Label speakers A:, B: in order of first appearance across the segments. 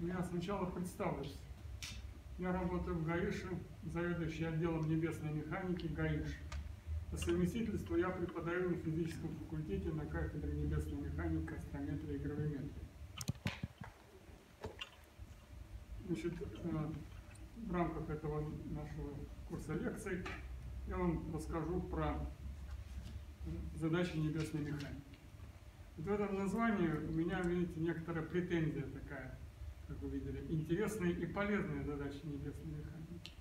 A: Ну, я сначала представлюсь. Я работаю в ГАИШе, заведующий отделом небесной механики ГАИШ. По совместительству я преподаю на физическом факультете на кафедре небесной механики, астрометрии и гравиметрии. Значит, э, в рамках этого нашего курса лекций я вам расскажу про задачи небесной механики. Вот в этом названии у меня, видите, некоторая претензия такая, как вы видели, интересные и полезные задачи небесной механики.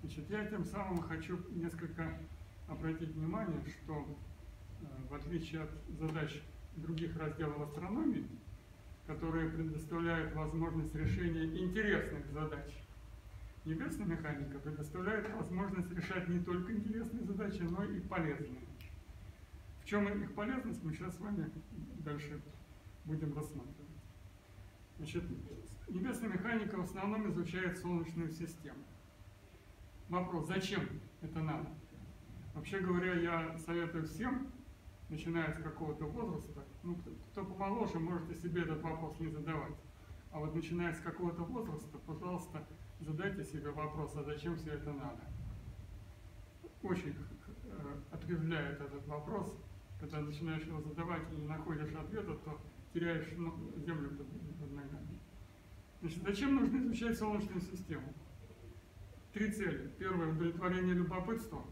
A: Значит, я тем самым хочу несколько обратить внимание, что э, в отличие от задач других разделов астрономии, которые предоставляют возможность решения интересных задач, небесная механика предоставляет возможность решать не только интересные задачи, но и полезные. В чем их полезность, мы сейчас с вами дальше будем рассматривать. Значит, небесная механика в основном изучает Солнечную систему. Вопрос, зачем это надо? Вообще говоря, я советую всем, начиная с какого-то возраста, ну, кто помоложе, можете себе этот вопрос не задавать. А вот начиная с какого-то возраста, пожалуйста, задайте себе вопрос, а зачем все это надо? Очень э, отрезвляет этот вопрос, когда начинаешь его задавать и не находишь ответа, то теряешь ну, землю под ногами. Значит, зачем нужно изучать Солнечную систему? Три цели. Первое – удовлетворение любопытства.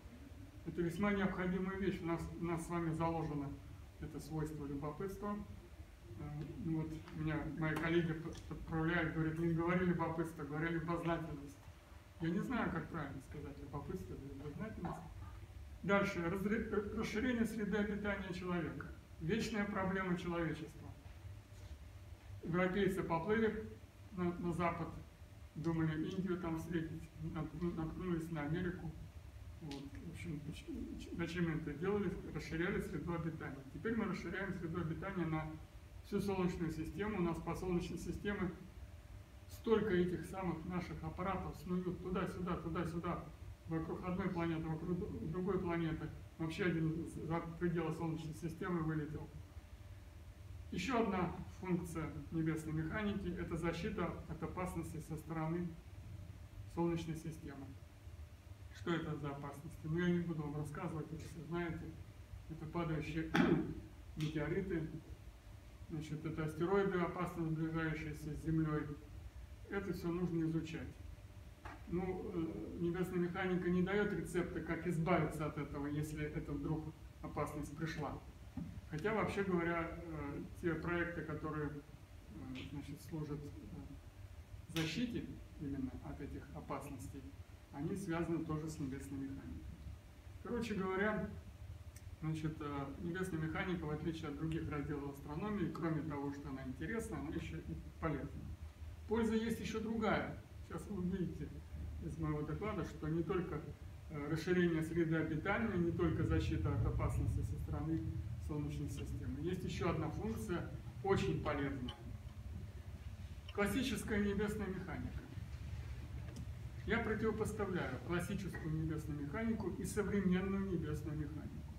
A: Это весьма необходимая вещь. У нас, у нас с вами заложено это свойство любопытства. Э, ну вот меня мои коллеги подправляют, говорят, не говори любопытство, говори любознательность. Я не знаю, как правильно сказать, любопытство или любознательность. Дальше. Расширение среды обитания человека. Вечная проблема человечества. Европейцы поплыли на, на запад, думали Индию там встретить, наткнулись на Америку. Вот. В общем, зачем это делали? Расширяли среду обитания. Теперь мы расширяем среду обитания на всю Солнечную систему. У нас по Солнечной системе столько этих самых наших аппаратов снуют туда-сюда, туда-сюда, вокруг одной планеты, вокруг другой планеты. Вообще один за пределы Солнечной системы вылетел. Еще одна функция небесной механики – это защита от опасности со стороны Солнечной системы. Что это за опасности? Ну, я не буду вам рассказывать, вы все знаете. Это падающие метеориты, значит, это астероиды, опасно сближающиеся с Землей. Это все нужно изучать ну, э, небесная механика не дает рецепта, как избавиться от этого, если это вдруг опасность пришла. Хотя, вообще говоря, э, те проекты, которые э, значит, служат защите именно от этих опасностей, они связаны тоже с небесной механикой. Короче говоря, значит, небесная механика, в отличие от других разделов астрономии, кроме того, что она интересна, она еще и полезна. Польза есть еще другая. Сейчас вы увидите из моего доклада, что не только э, расширение среды обитания, не только защита от опасности со стороны Солнечной системы. Есть еще одна функция, очень полезная. Классическая небесная механика. Я противопоставляю классическую небесную механику и современную небесную механику.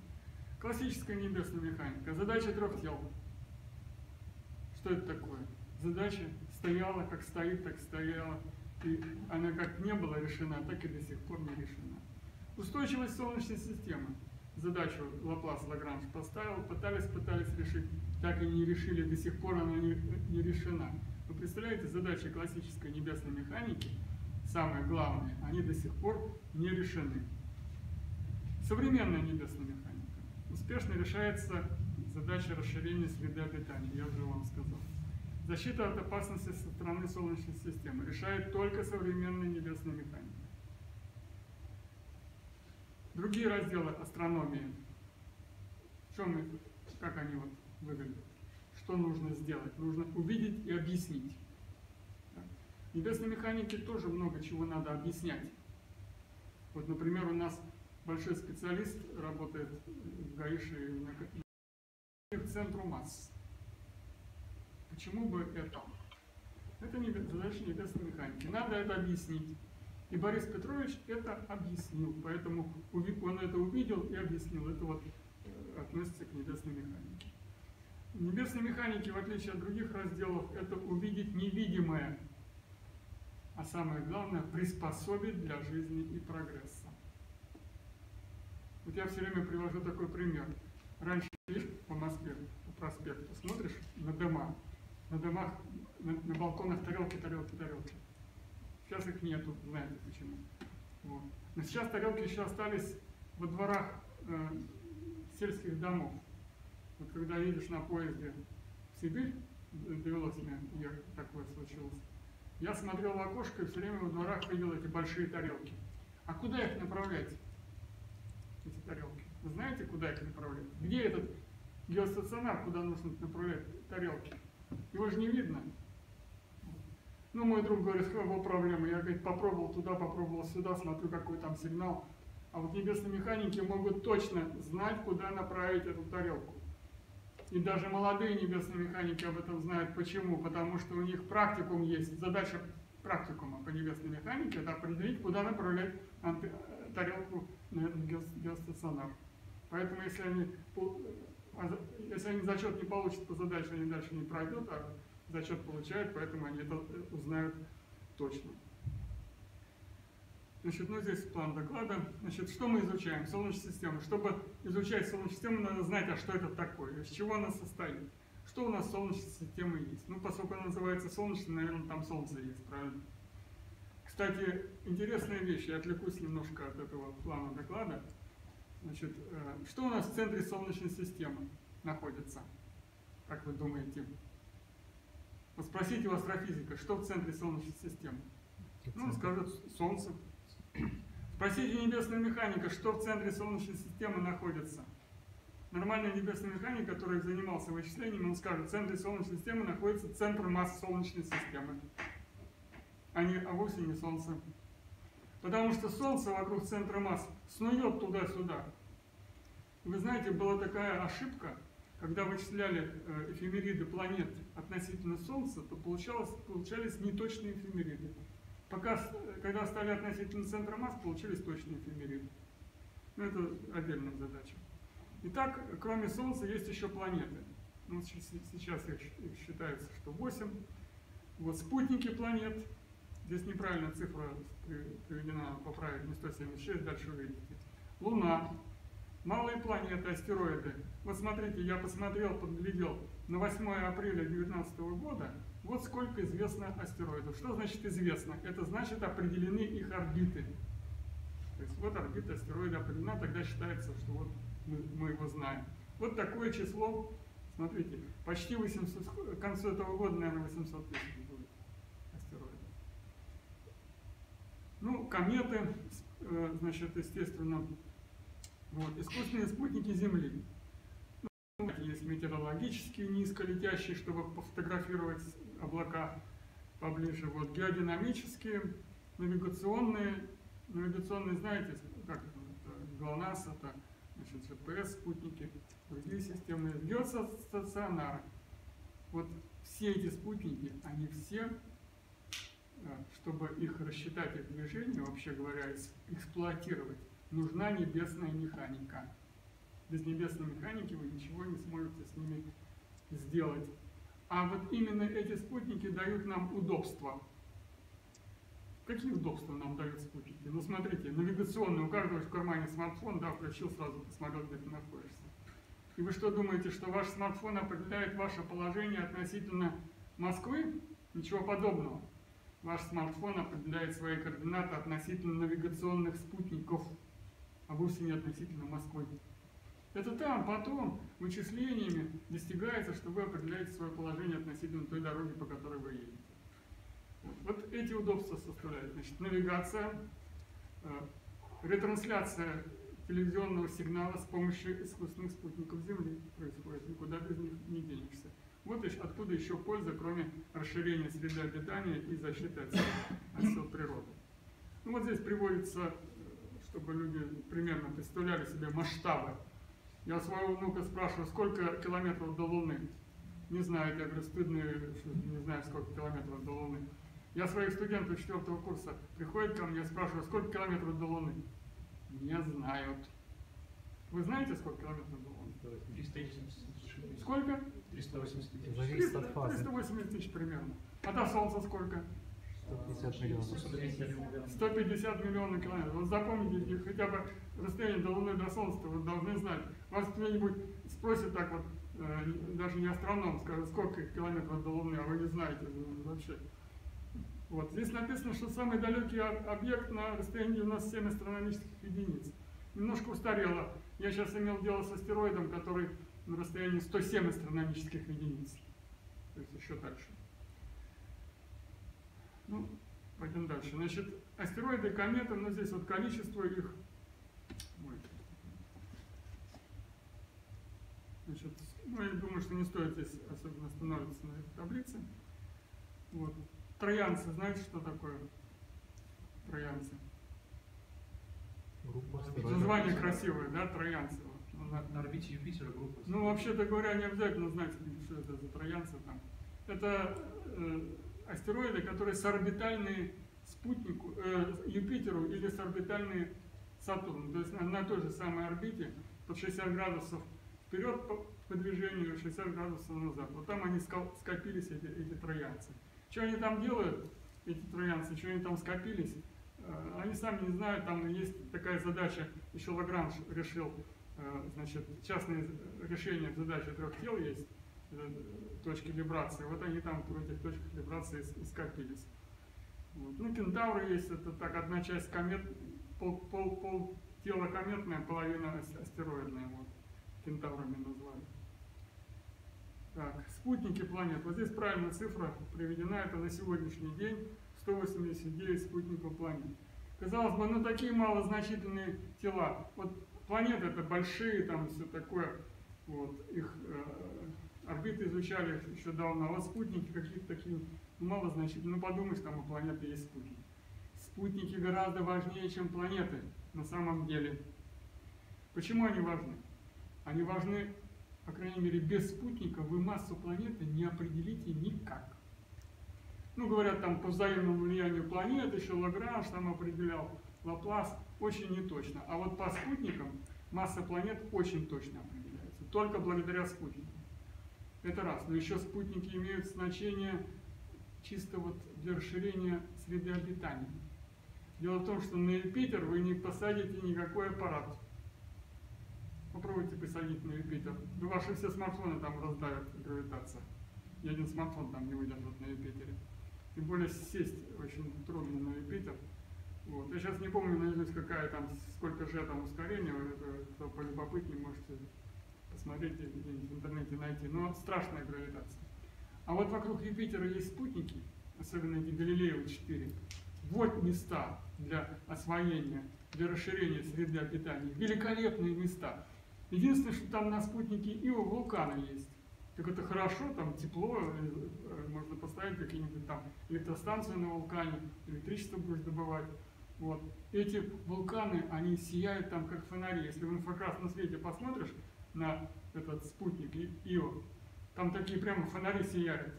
A: Классическая небесная механика. Задача трех тел. Что это такое? Задача стояла, как стоит, так стояла и она как не была решена, так и до сих пор не решена. Устойчивость Солнечной системы. Задачу Лаплас-Лагранж поставил, пытались, пытались решить, так и не решили, до сих пор она не, не решена. Вы представляете, задачи классической небесной механики, самое главное, они до сих пор не решены. Современная небесная механика. Успешно решается задача расширения среды обитания, я уже вам сказал. Защита от опасности со стороны Солнечной системы решает только современная небесная механика. Другие разделы астрономии, мы, как они вот выглядят, что нужно сделать? Нужно увидеть и объяснить. В небесной механике тоже много чего надо объяснять. Вот, например, у нас большой специалист работает в ГАИШе в центру масс. Почему бы это? Это не задача небесной механики. Надо это объяснить. И Борис Петрович это объяснил. Поэтому он это увидел и объяснил. Это вот э, относится к небесной механике. Небесные механики, в отличие от других разделов, это увидеть невидимое, а самое главное, приспособить для жизни и прогресса. Вот я все время привожу такой пример. Раньше по Москве, по проспекту, смотришь на дома, на домах, на, на балконах тарелки, тарелки, тарелки. Сейчас их нету, знаете почему. Вот. Но сейчас тарелки еще остались во дворах э, сельских домов. Вот когда едешь на поезде в Сибирь, довелось мне ехать, такое случилось, я смотрел в окошко и все время во дворах видел эти большие тарелки. А куда их направлять, эти тарелки? Вы знаете, куда их направлять? Где этот геостационар, куда нужно направлять тарелки? Его же не видно. Ну, мой друг говорит, его проблемы. Я, говорит, попробовал туда, попробовал сюда, смотрю, какой там сигнал. А вот небесные механики могут точно знать, куда направить эту тарелку. И даже молодые небесные механики об этом знают. Почему? Потому что у них практикум есть. Задача практикума по небесной механике – это определить, куда направлять тарелку на этот геостационар. Поэтому если они, а если они зачет не получат по задаче, они дальше не пройдут, а зачет получают, поэтому они это узнают точно. Значит, ну здесь план доклада. Значит, что мы изучаем? Солнечную систему. Чтобы изучать Солнечную систему, надо знать, а что это такое, из чего она состоит. Что у нас в Солнечной системе есть? Ну, поскольку она называется Солнечной, наверное, там Солнце есть, правильно? Кстати, интересная вещь, я отвлекусь немножко от этого плана доклада. Значит, э, что у нас в центре Солнечной системы находится? Как вы думаете? Вот спросите у астрофизика, что в центре Солнечной системы? Ну, он скажет Солнце. Спросите небесного механика, что в центре Солнечной системы находится. Нормальный небесный механик, который занимался вычислением, он скажет, в центре Солнечной системы находится центр масс Солнечной системы, а, не, а вовсе не Солнце. Потому что Солнце вокруг центра масс снует туда-сюда. Вы знаете, была такая ошибка, когда вычисляли э, эфемериды планет относительно Солнца, то получалось, получались неточные эфемериды. Пока, когда стали относительно центра масс, получились точные эфемериды. Но это отдельная задача. Итак, кроме Солнца есть еще планеты. Ну, сейчас их считается, что 8. Вот спутники планет. Здесь неправильная цифра приведена, поправить не 176, дальше увидите. Луна, малые планеты, астероиды. Вот смотрите, я посмотрел, подглядел на 8 апреля 2019 года вот сколько известно астероидов. Что значит известно? Это значит определены их орбиты. То есть вот орбита астероида определена, тогда считается, что вот мы, мы его знаем. Вот такое число, смотрите, почти 800, к концу этого года, наверное, 800 тысяч будет астероидов. Ну, кометы, э, значит, естественно, вот, искусственные спутники Земли. Ну, есть метеорологические низколетящие, чтобы пофотографировать облака поближе. Вот геодинамические, навигационные, навигационные, знаете, как это, ГЛОНАСС, это значит, GPS, спутники, другие системы, геостационары. Вот все эти спутники, они все, э, чтобы их рассчитать, их движение, вообще говоря, эксплуатировать, нужна небесная механика. Без небесной механики вы ничего не сможете с ними сделать. А вот именно эти спутники дают нам удобства. Какие удобства нам дают спутники? Ну, смотрите, навигационные, у каждого в кармане смартфон, да, включил сразу, посмотрел, где ты находишься. И вы что думаете, что ваш смартфон определяет ваше положение относительно Москвы? Ничего подобного. Ваш смартфон определяет свои координаты относительно навигационных спутников, а вовсе не относительно Москвы. Это там потом вычислениями достигается, что вы определяете свое положение относительно той дороги, по которой вы едете. Вот эти удобства составляют. Значит, навигация, э, ретрансляция телевизионного сигнала с помощью искусственных спутников Земли происходит. Никуда без них не денешься. Вот откуда еще польза, кроме расширения среды обитания и защиты от сил, природы. Ну, вот здесь приводится, чтобы люди примерно представляли себе масштабы я своего внука спрашиваю, сколько километров до Луны? Не знает, я говорю, стыдно, не знаю, сколько километров до Луны. Я своих студентов четвертого курса приходят ко мне, я спрашиваю, сколько километров до Луны? Не знают. Вы знаете, сколько километров до Луны?
B: 370.
A: Сколько?
B: 380 тысяч.
C: Зависит от
A: 300
C: фазы.
A: 380 тысяч примерно. А до Солнца сколько?
C: 150 миллионов.
A: 150 миллионов километров. Вот запомните, хотя бы расстояние до Луны до Солнца, вы должны знать. Вас кто-нибудь спросит так вот, э, даже не астроном, скажет, сколько километров до Луны, а вы не знаете вообще. Вот. Здесь написано, что самый далекий об- объект на расстоянии у нас 7 астрономических единиц. Немножко устарело. Я сейчас имел дело с астероидом, который на расстоянии 107 астрономических единиц. То есть еще дальше. Ну, пойдем дальше. Значит, астероиды кометы, но здесь вот количество их. Ой. Значит, ну, я думаю, что не стоит здесь особенно останавливаться на этой таблице. Вот. Троянцы, знаете, что такое троянцы?
C: Группа.
A: Название красивое, да, троянцы. Вот. Ну, на-
B: На орбите Юпитера группа.
A: ну, вообще-то говоря, не обязательно знать, что это за троянцы там. Это э, астероиды, которые сорбитальные спутнику, э, Юпитеру или сорбитальные Сатурну. То есть на, на той же самой орбите под 60 градусов вперед по, по движению, 60 градусов назад. Вот там они скопились, эти, эти троянцы. Что они там делают, эти троянцы, что они там скопились, э, они сами не знают, там есть такая задача, еще Лагранж решил, э, значит, частные решения задачи трех тел есть, э, точки вибрации, вот они там в этих точках вибрации скопились. Вот. Ну, кентавры есть, это так одна часть комет, пол, пол, пол тела кометная, половина ас- астероидная, вот, кентаврами назвали. Так, спутники планет. Вот здесь правильная цифра приведена, это на сегодняшний день 189 спутников планет. Казалось бы, ну такие малозначительные тела. Вот планеты это большие, там все такое, вот, их э, орбиты изучали еще давно, а вот спутники какие-то такие малозначительные. Ну подумаешь, там у планеты есть спутники. Спутники гораздо важнее, чем планеты на самом деле. Почему они важны? Они важны, по крайней мере, без спутника вы массу планеты не определите никак. Ну, говорят, там по взаимному влиянию планет, еще Лагранж там определял, Лаплас, очень неточно. А вот по спутникам масса планет очень точно определяется, только благодаря спутникам. Это раз. Но еще спутники имеют значение чисто вот для расширения среды обитания. Дело в том, что на Юпитер вы не посадите никакой аппарат. Попробуйте посадить на Юпитер. Ну, ваши все смартфоны там раздавят гравитация. Ни один смартфон там не выдержит на Юпитере. Тем более сесть очень трудно на Юпитер. Вот. Я сейчас не помню наизусть, какая там, сколько же там ускорения, это, кто полюбопытнее, можете где-нибудь в интернете найти. Но страшная гравитация. А вот вокруг Юпитера есть спутники, особенно эти Галилеевы 4. Вот места для освоения, для расширения среды обитания. Великолепные места. Единственное, что там на спутнике Ио вулканы есть. Так это хорошо, там тепло, э, можно поставить какие-нибудь там электростанции на вулкане, электричество будешь добывать. Вот. Эти вулканы, они сияют там как фонари. Если в инфракрасном свете посмотришь на этот спутник Ио, там такие прямо фонари сияют.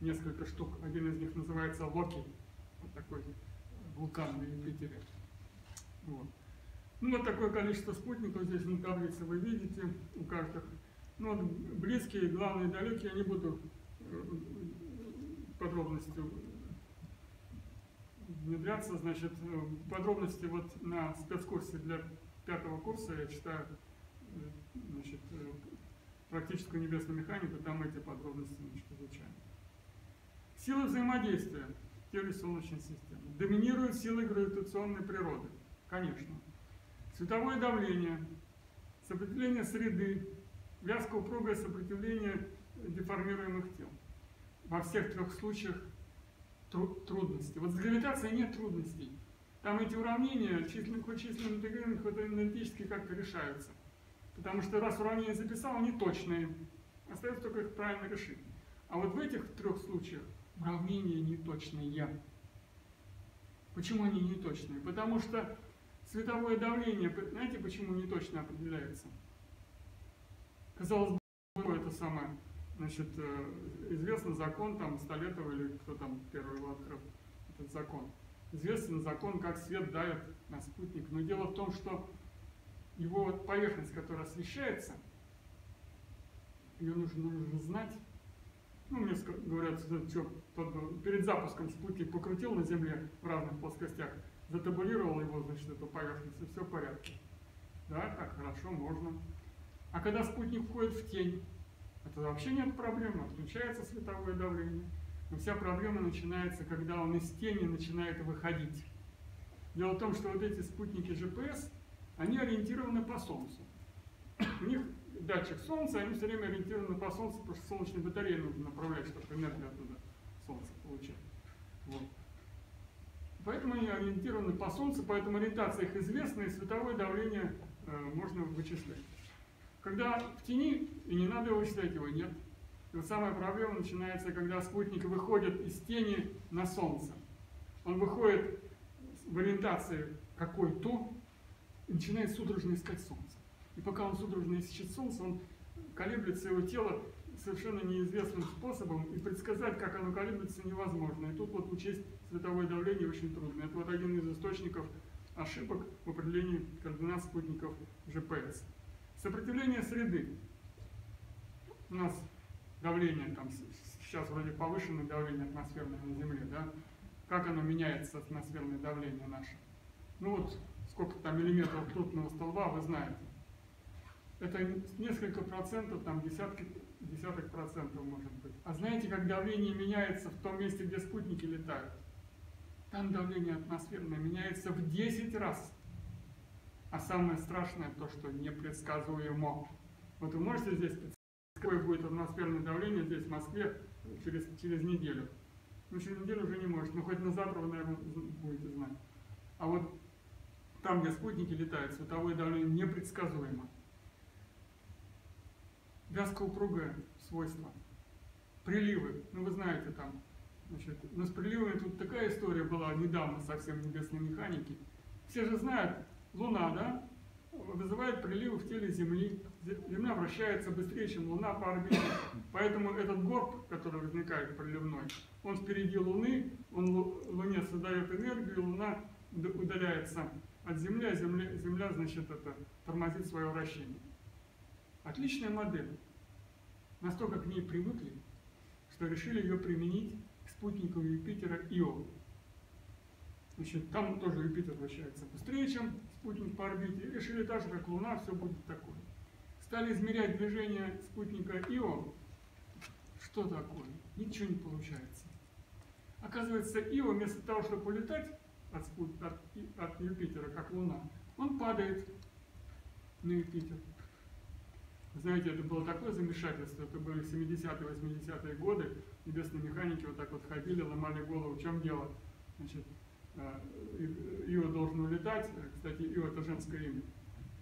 A: Несколько штук. Один из них называется Локи. Вот такой вулкан на Юпитере. Вот. Ну, вот такое количество спутников здесь на таблице вы видите у каждых. Ну, вот близкие, главные, далекие, я не буду э, подробностью внедряться. Значит, э, подробности вот на спецкурсе для пятого курса я читаю значит, э, практическую небесную механику, там эти подробности значит, изучаем. Силы взаимодействия в теле Солнечной системы. Доминируют силы гравитационной природы. Конечно. Световое давление, сопротивление среды, вязко-упругое сопротивление деформируемых тел. Во всех трех случаях тру- трудности. Вот с гравитацией нет трудностей. Там эти уравнения, численных, численных интегральных, хоть аналитически как-то решаются. Потому что раз уравнение записал, они точные. Остается только их правильно решить. А вот в этих трех случаях уравнения неточные. Почему они неточные? Потому что световое давление, знаете, почему не точно определяется? Казалось бы, это самое, значит, э, известный закон, там, Столетова или кто там первый его открыл, этот закон. Известен закон, как свет давит на спутник. Но дело в том, что его вот поверхность, которая освещается, ее нужно, нужно знать. Ну, мне говорят, что, перед запуском спутник покрутил на Земле в разных плоскостях, затабулировал его, значит, эту поверхность, и все в порядке. Да, так хорошо, можно. А когда спутник входит в тень, это вообще нет проблем, отключается световое давление. Но вся проблема начинается, когда он из тени начинает выходить. Дело в том, что вот эти спутники GPS, они ориентированы по Солнцу. У них датчик Солнца, они все время ориентированы по Солнцу, потому что солнечные батареи нужно направлять, чтобы энергию оттуда Солнце получать. Вот. Поэтому они ориентированы по Солнцу, поэтому ориентация их известна, и световое давление э, можно вычислять. Когда в тени, и не надо вычислять его, нет. И вот самая проблема начинается, когда спутник выходит из тени на Солнце. Он выходит в ориентации какой-то начинает судорожно искать Солнце. И пока он судорожно ищет Солнце, он колеблется его тело совершенно неизвестным способом, и предсказать, как оно колеблется, невозможно. И тут вот учесть световое давление очень трудно. Это вот один из источников ошибок в определении координат спутников GPS. Сопротивление среды. У нас давление там сейчас вроде повышенное давление атмосферное на Земле, да? Как оно меняется, атмосферное давление наше? Ну вот сколько там миллиметров ртутного столба, вы знаете. Это несколько процентов, там десятки, десяток процентов может быть. А знаете, как давление меняется в том месте, где спутники летают? Там давление атмосферное меняется в 10 раз. А самое страшное то, что непредсказуемо. Вот вы можете здесь представить, какое будет атмосферное давление здесь, в Москве, через, через неделю? Ну, через неделю уже не может, но хоть на завтра вы, наверное, будете знать. А вот там, где спутники летают, световое давление непредсказуемо. Вязкоупругое свойство. Приливы, ну вы знаете там, значит, но с приливами тут такая история была недавно совсем небесной механики. Все же знают, Луна, да, вызывает приливы в теле Земли. Зе- Земля вращается быстрее, чем Луна по орбите. Поэтому этот горб, который возникает приливной, он впереди Луны, он Лу- Луне создает энергию, Луна удаляется от Земли, а Земля, Земля значит, это, тормозит свое вращение. Отличная модель. Настолько к ней привыкли, что решили ее применить к спутнику Юпитера Ио. Значит, там тоже Юпитер вращается быстрее, чем спутник по орбите. Решили так же, как Луна, все будет такое. Стали измерять движение спутника Ио. Что такое? Ничего не получается. Оказывается, Ио вместо того, чтобы улетать от, от, от Юпитера, как Луна, он падает на Юпитер. Знаете, это было такое замешательство, это были 70-е, 80-е годы, небесные механики вот так вот ходили, ломали голову, в чем дело. Значит, э, Ио должен улетать, кстати, Ио это женское имя.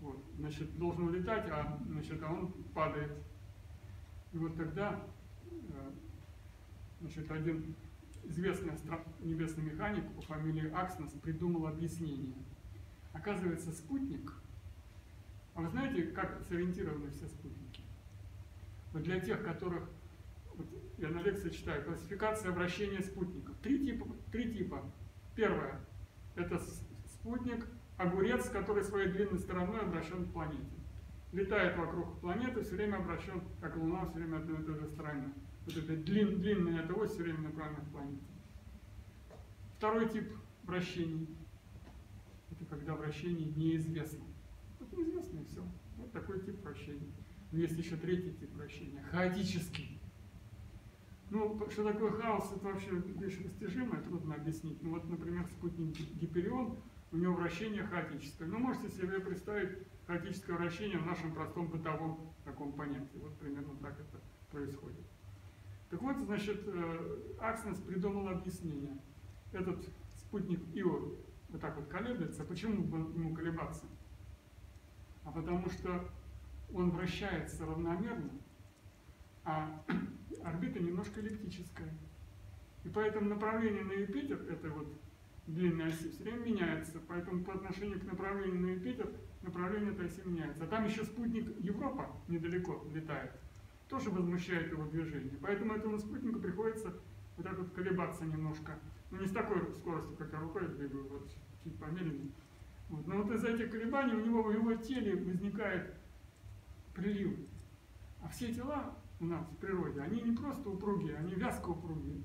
A: Вот, значит, должен улетать, а, значит, а он падает. И вот тогда, э, значит, один известный небесный механик по фамилии Акснес придумал объяснение. Оказывается, спутник а вы знаете, как сориентированы все спутники? Вот для тех, которых, вот я на лекции читаю, классификация вращения спутников. Три типа. Три типа. Первое – это спутник огурец, который своей длинной стороной обращен к планете. Летает вокруг планеты, все время обращен, как Луна, все время одной и той же стороной. Вот эта длин, длинная эта ось все время направлена к планете. Второй тип вращений – это когда вращение неизвестно. Вот неизвестно и все. Вот такой тип вращения. Но есть еще третий тип вращения – хаотический. Ну, что такое хаос, это вообще вещь растяжимая, трудно объяснить. Ну вот, например, спутник Ги- Гиперион, у него вращение хаотическое. Ну, можете себе представить хаотическое вращение в нашем простом бытовом таком понятии. Вот примерно так это происходит. Так вот, значит, э, Акснес придумал объяснение. Этот спутник Ио вот так вот колеблется. Почему бы ему колебаться? А потому что он вращается равномерно, а орбита немножко эллиптическая. И поэтому направление на Юпитер, это вот длинная оси, все время меняется. Поэтому по отношению к направлению на Юпитер, направление этой оси меняется. А там еще спутник Европа недалеко летает. Тоже возмущает его движение. Поэтому этому спутнику приходится вот так вот колебаться немножко. Ну не с такой скоростью, как я рукой двигаю, вот чуть помедленнее. Вот. Но вот из-за этих колебаний у него в его теле возникает прилив. А все тела у нас в природе, они не просто упругие, они вязко упругие.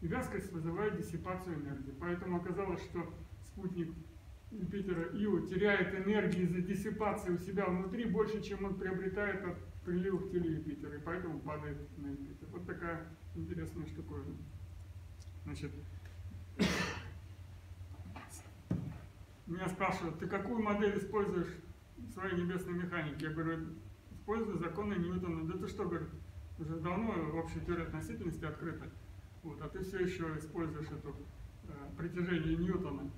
A: И вязкость вызывает диссипацию энергии. Поэтому оказалось, что спутник Юпитера Ио теряет энергии из-за диссипации у себя внутри больше, чем он приобретает от прилива в теле Юпитера, и поэтому падает на Юпитер. Вот такая интересная штуковина. Значит, меня спрашивают, ты какую модель используешь в своей небесной механике? Я говорю, использую законы Ньютона. Да ты что, говорит, уже давно общая теория относительности открыта. Вот, а ты все еще используешь это э, притяжение Ньютона.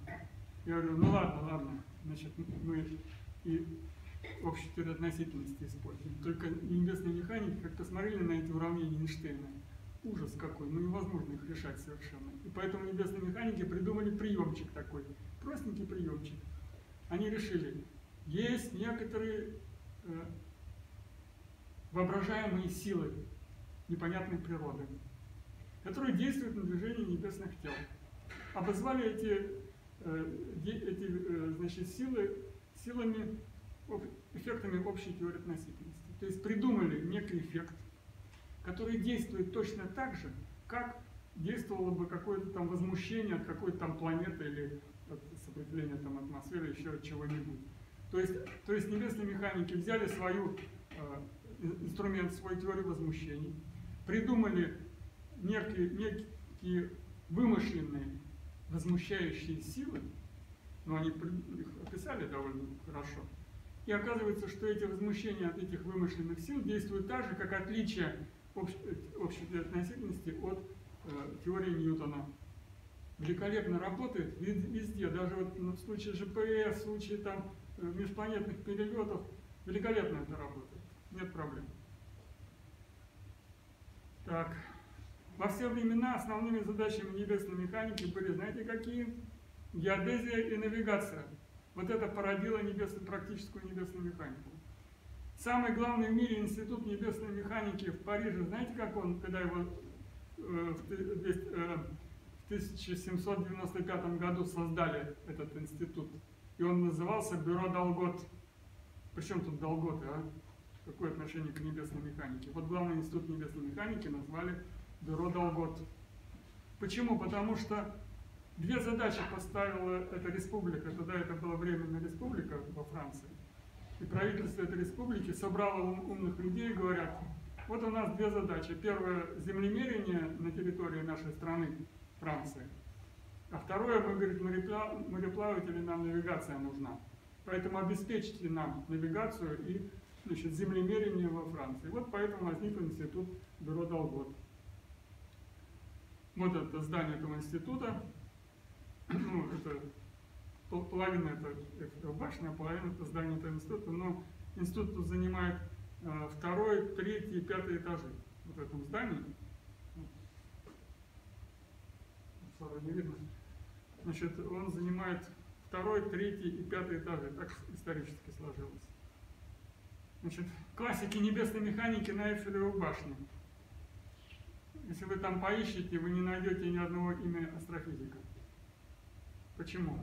A: Я говорю, ну ладно, ладно, значит, мы и общую теорию относительности используем. Только небесные механики как-то смотрели на эти уравнения Эйнштейна. Ужас какой, ну невозможно их решать совершенно. И поэтому небесные механики придумали приемчик такой, простенький приемчик. Они решили, есть некоторые э, воображаемые силы непонятной природы, которые действуют на движение небесных тел. Обозвали эти, э, эти э, значит, силы силами, эффектами общей теории относительности. То есть придумали некий эффект, который действует точно так же, как действовало бы какое-то там возмущение от какой-то там планеты или от там атмосферы, еще чего-нибудь. То есть, то есть небесные механики взяли свою э, инструмент, свою теорию возмущений, придумали некие, некие вымышленные возмущающие силы, но они их описали довольно хорошо. И оказывается, что эти возмущения от этих вымышленных сил действуют так же, как отличие общей, относительности от э, теории Ньютона. Великолепно работает везде, даже вот в случае ЖПС, в случае там э, межпланетных перелетов, великолепно это работает, нет проблем. Так, во все времена основными задачами небесной механики были, знаете, какие? Геодезия и навигация. Вот это породило небесную, практическую небесную механику. Самый главный в мире институт небесной механики в Париже, знаете, как он, когда его э, в, э, в 1795 году создали этот институт, и он назывался Бюро Долгот. Причем тут Долготы, а? Какое отношение к небесной механике? Вот главный институт небесной механики назвали Бюро Долгот. Почему? Потому что две задачи поставила эта республика, тогда это была временная республика во Франции. И правительство этой республики собрало умных людей и говорят, вот у нас две задачи. Первое – землемерение на территории нашей страны, Франции. А второе, мы, говорит, мореплаватели, нам навигация нужна. Поэтому обеспечьте нам навигацию и значит, землемерение во Франции. Вот поэтому возник институт Бюро Долгот. Вот это здание этого института. Ну, это половина это башня, а половина это здание этого института. Но институт тут занимает э, второй, третий пятый этажи вот в этом здании. Сразу не видно. Значит, он занимает второй, третий и пятый этажи. Так исторически сложилось. Значит, классики небесной механики на Эйфелевой башне. Если вы там поищете, вы не найдете ни одного имени астрофизика. Почему?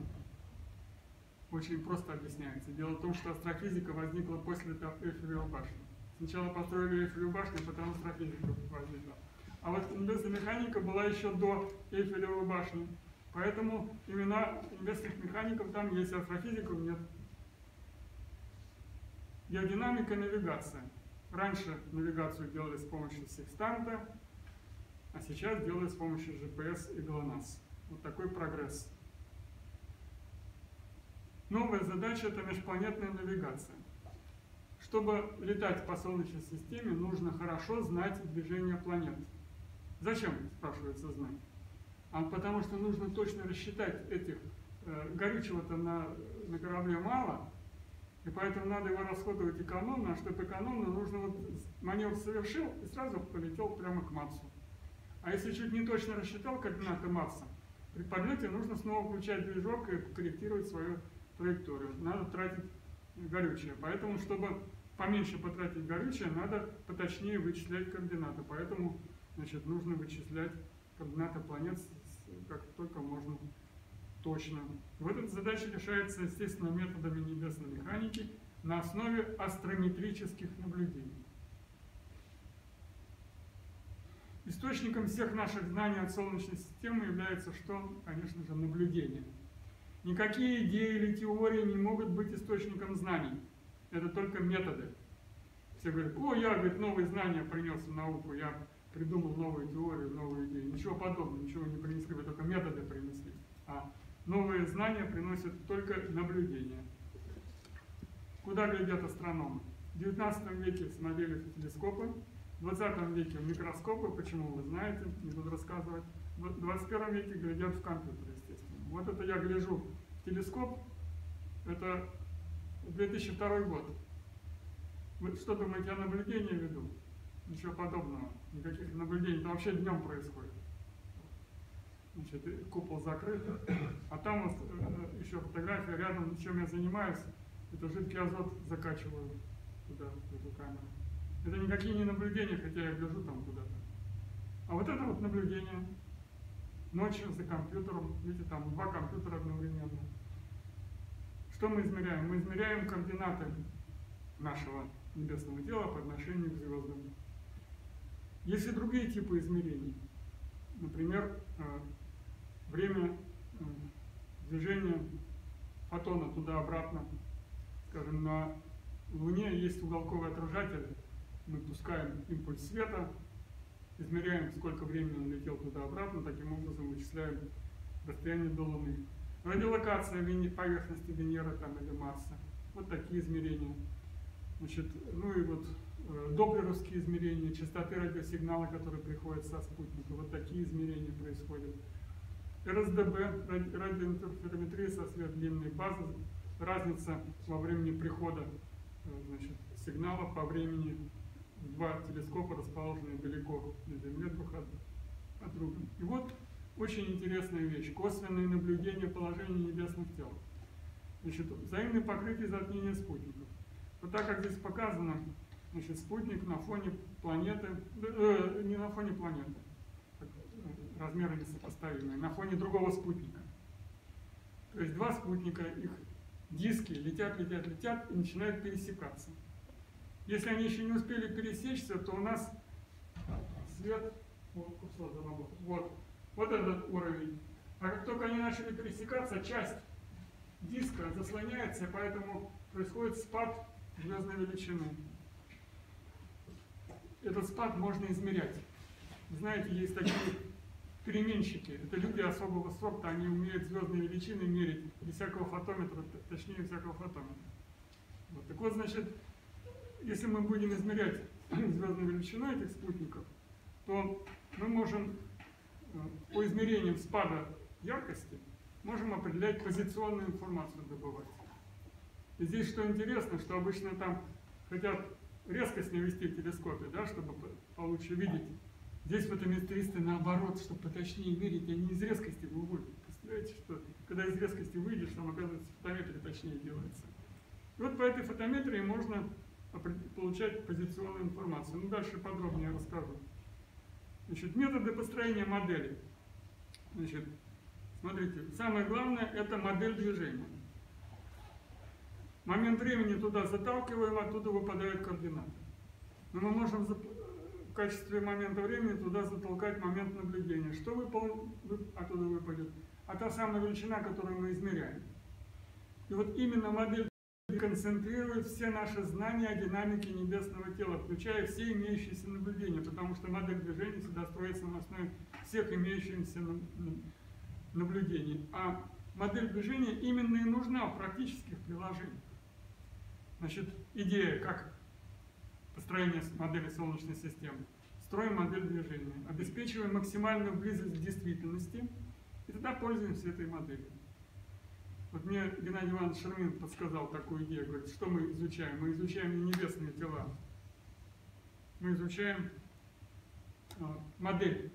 A: Очень просто объясняется. Дело в том, что астрофизика возникла после Эйфелевой башни. Сначала построили Эйфелевую башню, а потом астрофизика возникла. А вот небесная механика была еще до Эйфелевой башни. Поэтому имена небесных механиков там есть, астрофизиков нет. Геодинамика навигация. Раньше навигацию делали с помощью секстанта, а сейчас делают с помощью GPS и GLONASS. Вот такой прогресс. Новая задача – это межпланетная навигация. Чтобы летать по Солнечной системе, нужно хорошо знать движение планет. Зачем, спрашивается, знать? А потому что нужно точно рассчитать этих. Э, горючего-то на, на корабле мало, и поэтому надо его расходовать экономно, а чтобы экономно, нужно вот маневр совершил и сразу полетел прямо к Марсу. А если чуть не точно рассчитал координаты Марса, при подлете нужно снова включать движок и корректировать свою траекторию. Надо тратить горючее. Поэтому, чтобы поменьше потратить горючее, надо поточнее вычислять координаты. Поэтому значит, нужно вычислять координаты планет как только можно точно. Вот эта задача решается, естественно, методами небесной механики на основе астрометрических наблюдений. Источником всех наших знаний от Солнечной системы является что? Конечно же, наблюдение. Никакие идеи или теории не могут быть источником знаний. Это только методы. Все говорят, о, я, говорит, новые знания принес в науку, я придумал новую теорию, новую идею. Ничего подобного, ничего не принесли, вы только методы принесли. А новые знания приносят только наблюдение. Куда глядят астрономы? В 19 веке смотрели телескопы, в 20 веке в микроскопы, почему вы знаете, не буду рассказывать. В 21 веке глядят в компьютер, естественно. Вот это я гляжу в телескоп, это 2002 год. Что думаете, я наблюдение веду? Ничего подобного, никаких наблюдений, это вообще днем происходит. Значит, купол закрыт, а там вот э, еще фотография рядом, чем я занимаюсь, это жидкий азот закачиваю туда, в эту камеру. Это никакие не наблюдения, хотя я гляжу там куда-то. А вот это вот наблюдение. Ночью за компьютером, видите, там два компьютера одновременно. Что мы измеряем? Мы измеряем координаты нашего небесного тела по отношению к звездам. Есть и другие типы измерений. Например, э, время э, движения фотона туда-обратно. Скажем, на Луне есть уголковый отражатель, мы пускаем импульс света, измеряем, сколько времени он летел туда-обратно, таким образом вычисляем расстояние до Луны. Радиолокация поверхности Венеры там, или Марса. Вот такие измерения. Значит, ну и вот э, доплеровские измерения, частоты радиосигнала, которые приходят со спутника. Вот такие измерения происходят. РСДБ, радиоинтерферометрия со сверхдлинной базы, разница во времени прихода э, значит, сигнала по времени два телескопа, расположенные далеко на Земле друг от, друга. И вот очень интересная вещь. Косвенные наблюдения положения небесных тел. Значит, взаимное покрытие затмения спутников. Вот так как здесь показано, значит, спутник на фоне планеты, э, не на фоне планеты, э, размеры несопоставимые, на фоне другого спутника. То есть два спутника, их диски летят, летят, летят и начинают пересекаться. Если они еще не успели пересечься, то у нас свет, вот, вот этот уровень. А как только они начали пересекаться, часть диска заслоняется, поэтому происходит спад звездной величины. Этот спад можно измерять. Знаете, есть такие переменщики. Это люди особого сорта, они умеют звездные величины мерить без всякого фотометра, точнее всякого фотометра. Вот. Так вот, значит, если мы будем измерять звездную величину этих спутников, то мы можем э, по измерениям спада яркости можем определять позиционную информацию добывать. И здесь что интересно, что обычно там хотят резкость навести в телескопе, да, чтобы получше видеть. Здесь фотометристы наоборот, чтобы поточнее мерить, они из резкости выводят. Представляете, что когда из резкости выйдешь, там оказывается фотометрия точнее делается. И вот по этой фотометрии можно получать позиционную информацию. Ну, дальше подробнее расскажу. Значит, методы построения модели. Значит, смотрите, самое главное это модель движения. Момент времени туда заталкиваем, оттуда выпадают координаты. Но мы можем в качестве момента времени туда затолкать момент наблюдения. Что выпал, оттуда выпадет? А та самая величина, которую мы измеряем. И вот именно модель концентрирует все наши знания о динамике небесного тела, включая все имеющиеся наблюдения, потому что модель движения всегда строится на основе всех имеющихся наблюдений. А модель движения именно и нужна в практических приложениях. Значит, идея, как построение модели Солнечной системы. Строим модель движения, обеспечиваем максимальную близость к действительности, и тогда пользуемся этой моделью. Вот мне Геннадий Иванович Шермин подсказал такую идею, говорит, что мы изучаем? Мы изучаем не небесные тела, мы изучаем а, модель.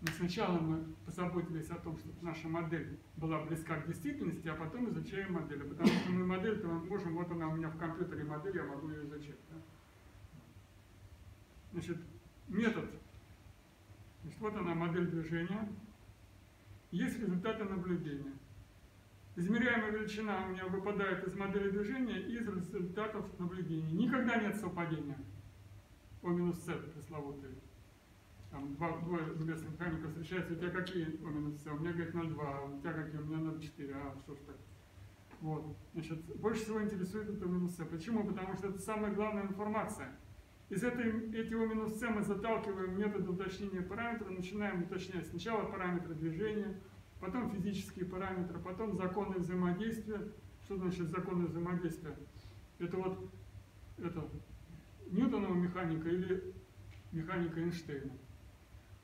A: Но сначала мы позаботились о том, чтобы наша модель была близка к действительности, а потом изучаем модель. Потому что мы модель, то мы можем, вот она у меня в компьютере модель, я могу ее изучать. Да? Значит, метод. Значит, вот она модель движения есть результаты наблюдения. Измеряемая величина у меня выпадает из модели движения из результатов наблюдения. Никогда нет совпадения. О минус С пресловутый. Там два, двое небесных механиков встречаются, у тебя какие О минус С? У меня, говорит, 0,2, а у тебя какие? У меня 0,4, а что ж так? Вот. Значит, больше всего интересует это минус С. Почему? Потому что это самая главная информация. Из этой, эти О минус С мы заталкиваем методы уточнения параметров, начинаем уточнять сначала параметры движения, потом физические параметры, потом законы взаимодействия. Что значит законы взаимодействия? Это вот это, Ньютонова механика или механика Эйнштейна.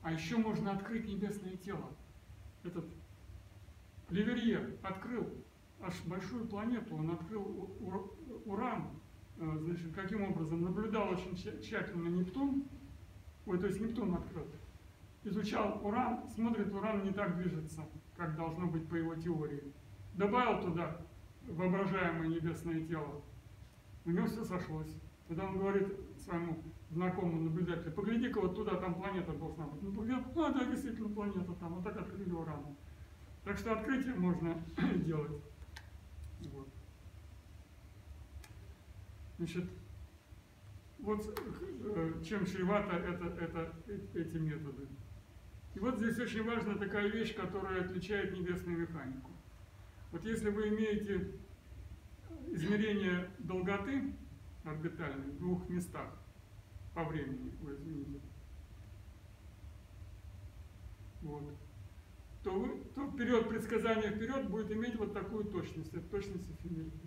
A: А еще можно открыть небесное тело. Этот Леверье открыл аж большую планету, он открыл Уран, значит, каким образом? Наблюдал очень тщательно Нептун, ой, то есть Нептун открыл, изучал Уран, смотрит, Уран не так движется, как должно быть по его теории. Добавил туда воображаемое небесное тело, у него все сошлось. Тогда он говорит своему знакомому наблюдателю, погляди-ка вот туда, там планета должна быть. Ну, поглядел, а, да, действительно планета там, вот так открыли уран. Так что открытие можно делать. Вот. Значит, вот э, чем чревато это, это, эти методы. И вот здесь очень важна такая вещь, которая отличает небесную механику. Вот если вы имеете измерение долготы орбитальной в двух местах по времени, извините, вот, то, вы, то период предсказания вперед будет иметь вот такую точность, это точность эфемериды.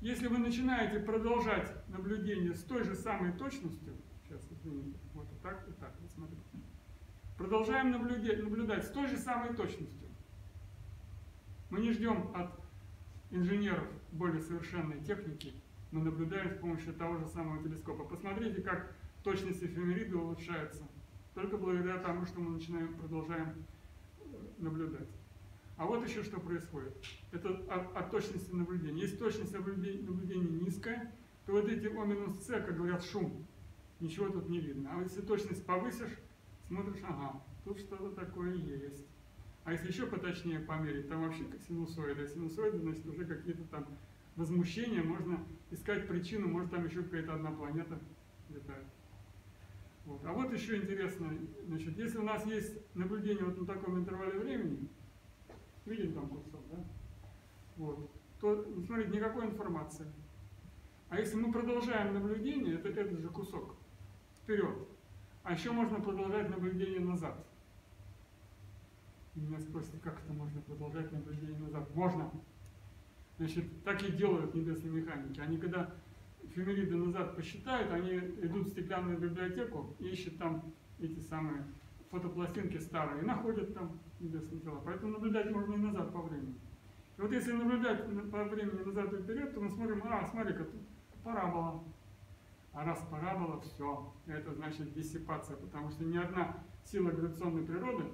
A: Если вы начинаете продолжать наблюдение с той же самой точностью, сейчас, извините, вот и так, и так, вот смотрите, продолжаем наблюдать, наблюдать с той же самой точностью. Мы не ждем от инженеров более совершенной техники, мы наблюдаем с помощью того же самого телескопа. Посмотрите, как точность эфемериды улучшается. Только благодаря тому, что мы начинаем, продолжаем э, наблюдать. А вот еще что происходит. Это от, точности наблюдения. Если точность наблюдения низкая, то вот эти О минус С, как говорят, шум. Ничего тут не видно. А если точность повысишь, смотришь, ага, тут что-то такое есть. А если еще поточнее померить, там вообще как синусоиды. А синусоиды, значит, уже какие-то там возмущения, можно искать причину, может там еще какая-то одна планета летает. Вот. А вот еще интересно, значит, если у нас есть наблюдение вот на таком интервале времени, видим там кусок, да? Вот, то, смотрите, никакой информации. А если мы продолжаем наблюдение, это этот же кусок вперед. А еще можно продолжать наблюдение назад. И меня спросите, как это можно продолжать наблюдение назад? Можно. Значит, так и делают небесные механики. Они когда эфемериды назад посчитают, они идут в стеклянную библиотеку и ищут там эти самые фотопластинки старые, и находят там небесные тела. Поэтому наблюдать можно и назад по времени. И вот если наблюдать по времени назад и вперед, то мы смотрим, а, смотри-ка, тут парабола. А раз парабола, все, это значит диссипация, потому что ни одна сила гравитационной природы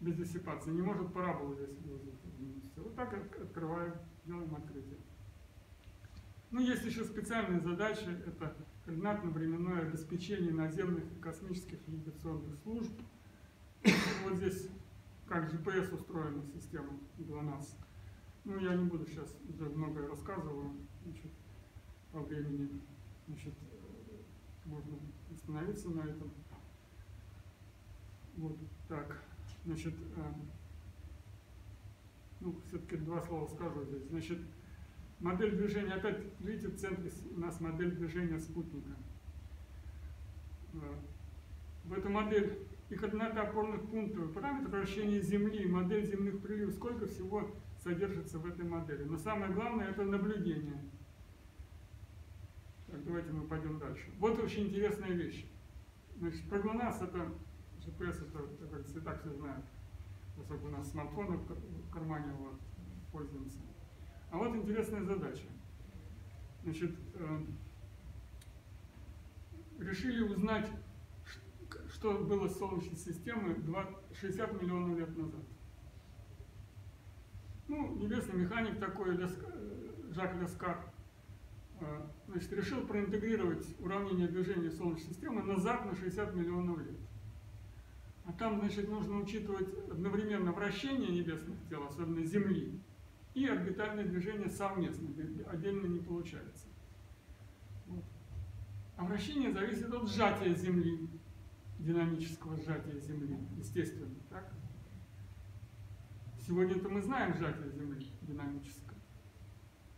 A: без диссипации не может параболу здесь вызвать. Вот так открываем, делаем открытие. Ну, есть еще специальные задачи, это координатно-временное обеспечение наземных и космических навигационных служб. Вот здесь как GPS устроена система ГЛОНАСС. Ну, я не буду сейчас, уже многое рассказываю, значит, по времени. Значит, можно остановиться на этом. Вот так. Значит, э, ну, все-таки два слова скажу здесь. Значит, модель движения, опять, видите, в центре у нас модель движения спутника. Э, в эту модель и координаты опорных пунктов, параметры вращения Земли, модель земных приливов, сколько всего содержится в этой модели. Но самое главное это наблюдение. Так, давайте мы пойдем дальше. Вот очень интересная вещь. Значит, про ГЛОНАСС это, GPS это, как и так все знают поскольку у нас смартфоны в кармане вот, пользуемся. А вот интересная задача. Значит, э, решили узнать, что было с Солнечной системой 60 миллионов лет назад. Ну, небесный механик такой, э, Жак Лескар, э, значит, решил проинтегрировать уравнение движения Солнечной системы назад на 60 миллионов лет. А там, значит, нужно учитывать одновременно вращение небесных тел, особенно Земли, и орбитальное движение совместно, отдельно не получается. Вот. А вращение зависит от сжатия Земли, динамического сжатия Земли, естественно, так? Сегодня-то мы знаем сжатие Земли динамическое.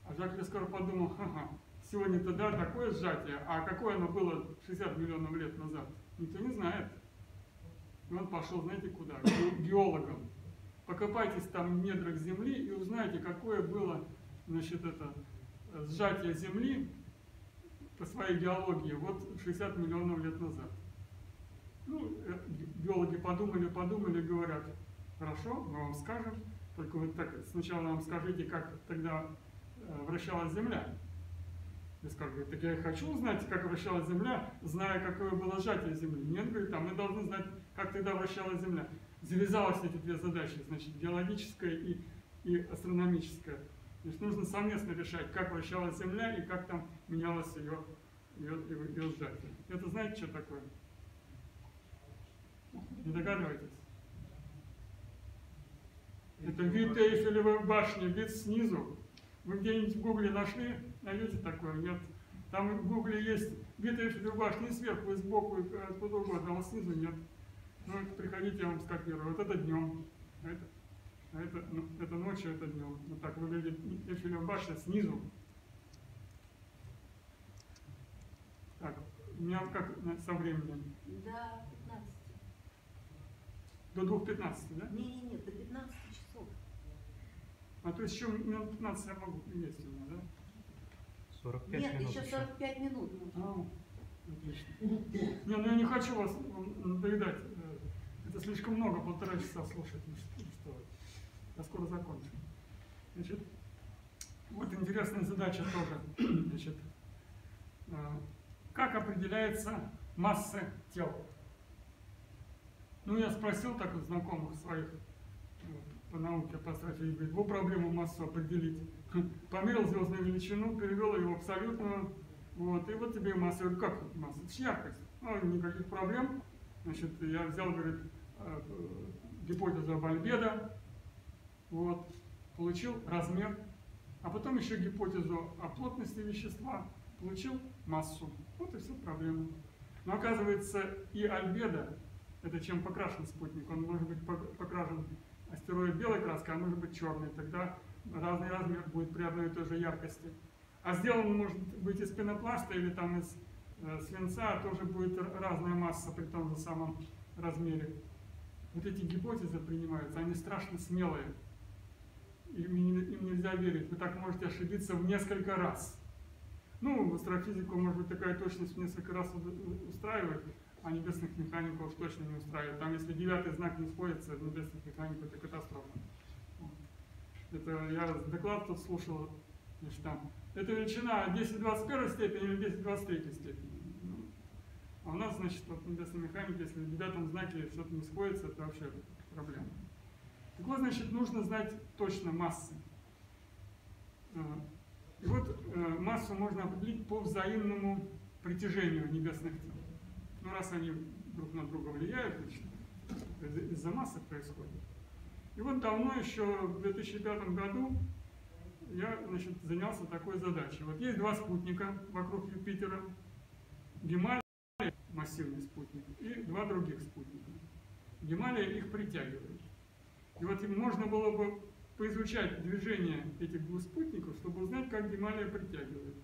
A: А Жак Лескор подумал, ха-ха, сегодня-то да, такое сжатие, а какое оно было 60 миллионов лет назад, никто не знает. И он пошел, знаете куда? К ге- геологам. Покопайтесь там в недрах Земли и узнаете, какое было, значит, это э, сжатие Земли по своей геологии вот 60 миллионов лет назад. Ну, э, геологи подумали, подумали, говорят, хорошо, мы вам скажем, только вы так сначала нам скажите, как тогда э, вращалась Земля. Я скажу, так я хочу узнать, как вращалась Земля, зная, какое было сжатие Земли. Нет, говорит, а мы должны знать, как тогда вращалась Земля. Завязалась эти две задачи, значит, геологическая и, и астрономическая. Значит, нужно совместно решать, как вращалась Земля и как там менялось ее, ее, ее сжатие. Это знаете, что такое? Не догадываетесь? Это вид Эйфелевой башни, вид снизу. Вы где-нибудь в гугле нашли? Найдете такое? Нет. Там в гугле есть вид Эйфелевой башни и сверху, и сбоку, и откуда угодно, а вот снизу нет. Ну, приходите, я вам скопирую. Вот это днем. А это, а это, ну, это ночью, это днем. Вот так выглядит Эйфелева башня снизу. Так, у меня как со временем?
C: 15.
A: До 2.15, да?
C: Не-не-не, до 15 часов.
A: А то есть еще минут 15 я могу, есть у меня, да?
B: 45
C: Нет,
B: минут
C: еще
B: еще.
C: 45 минут. нужно.
A: А, отлично. Не, ну я не хочу вас надоедать. Э, Это слишком много, полтора часа слушать. Ну что. Я скоро закончу. Значит, вот интересная задача тоже. Значит, э, как определяется масса тел? Ну, я спросил так у знакомых своих по науке, по астрофизике, говорит, вы проблему массу определить. Померил звездную величину, перевел ее в абсолютную, вот, и вот тебе масса. Я говорю, как масса? Это яркость. Ну, никаких проблем. Значит, я взял, говорит, э, гипотезу об альбедо, вот, получил размер, а потом еще гипотезу о плотности вещества, получил массу. Вот и все проблема. Но оказывается, и альбедо, это чем покрашен спутник, он может быть пок- покрашен астероид белой краской, а может быть черный, тогда разный размер будет при одной и той же яркости. А сделан он может быть из пенопласта или там из э, свинца, тоже будет разная масса при том же самом размере. Вот эти гипотезы принимаются, они страшно смелые. Им, им нельзя верить. Вы так можете ошибиться в несколько раз. Ну, в астрофизику, может быть, такая точность в несколько раз устраивает, а небесных механиков точно не устраивает. Там, если девятый знак не сходится, небесных механиков это катастрофа. Это я доклад тут слушал, значит, там, это величина 10 в 21 степени или 10 в 23 степени. Ну, а у нас, значит, вот небесной механики, если в девятом знаке что-то не сходится, это вообще проблема. Так вот, значит, нужно знать точно массы. А, И вот э, массу можно определить по взаимному притяжению небесных тел. Ну, раз они друг на друга влияют, значит, из-за массы происходит. И вот давно, еще в 2005 году, я значит, занялся такой задачей. Вот есть два спутника вокруг Юпитера, Гемалия, массивный спутник, и два других спутника. Гемалия их притягивает. И вот можно было бы поизучать движение этих двух спутников, чтобы узнать, как Гемалия притягивает.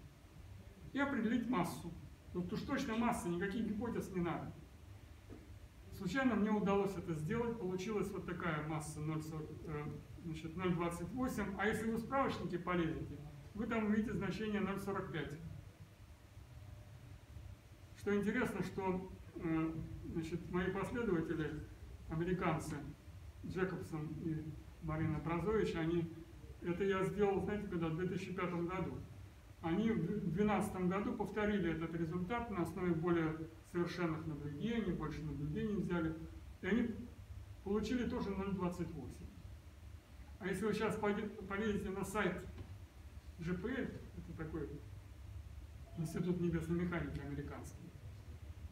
A: И определить массу. Вот уж точно масса, никаких гипотез не надо. Случайно мне удалось это сделать, получилась вот такая масса 0,40, э, 0,28, а если вы справочнике полезете, вы там увидите значение 0,45. Что интересно, что э, значит, мои последователи, американцы, Джекобсон и Марина Бразович, они, это я сделал, знаете, когда, в 2005 году. Они в 2012 году повторили этот результат на основе более совершенных наблюдений, больше наблюдений взяли, и они получили тоже 0,28. А если вы сейчас полезете на сайт GPL, это такой Институт небесной механики американский,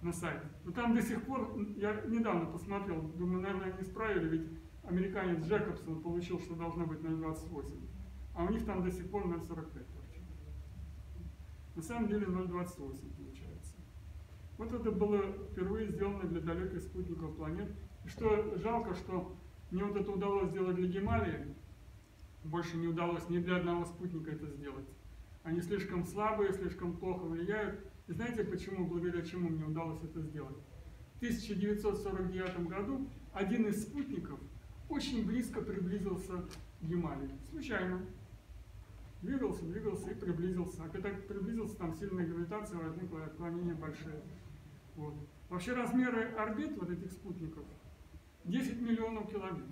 A: на сайт, то там до сих пор, я недавно посмотрел, думаю, наверное, они исправили, ведь американец Джекобсон получил, что должно быть 0,28, а у них там до сих пор 0,45 торчит. На самом деле 0,28 получается. Вот это было впервые сделано для далеких спутников планет. И что жалко, что мне вот это удалось сделать для Гемалии, больше не удалось ни для одного спутника это сделать. Они слишком слабые, слишком плохо влияют. И знаете почему, благодаря чему мне удалось это сделать? В 1949 году один из спутников очень близко приблизился к Гемалии. Случайно. Двигался, двигался и приблизился. А когда приблизился, там сильная гравитация возникла, отклонения большие. Вот. Вообще размеры орбит вот этих спутников 10 миллионов километров.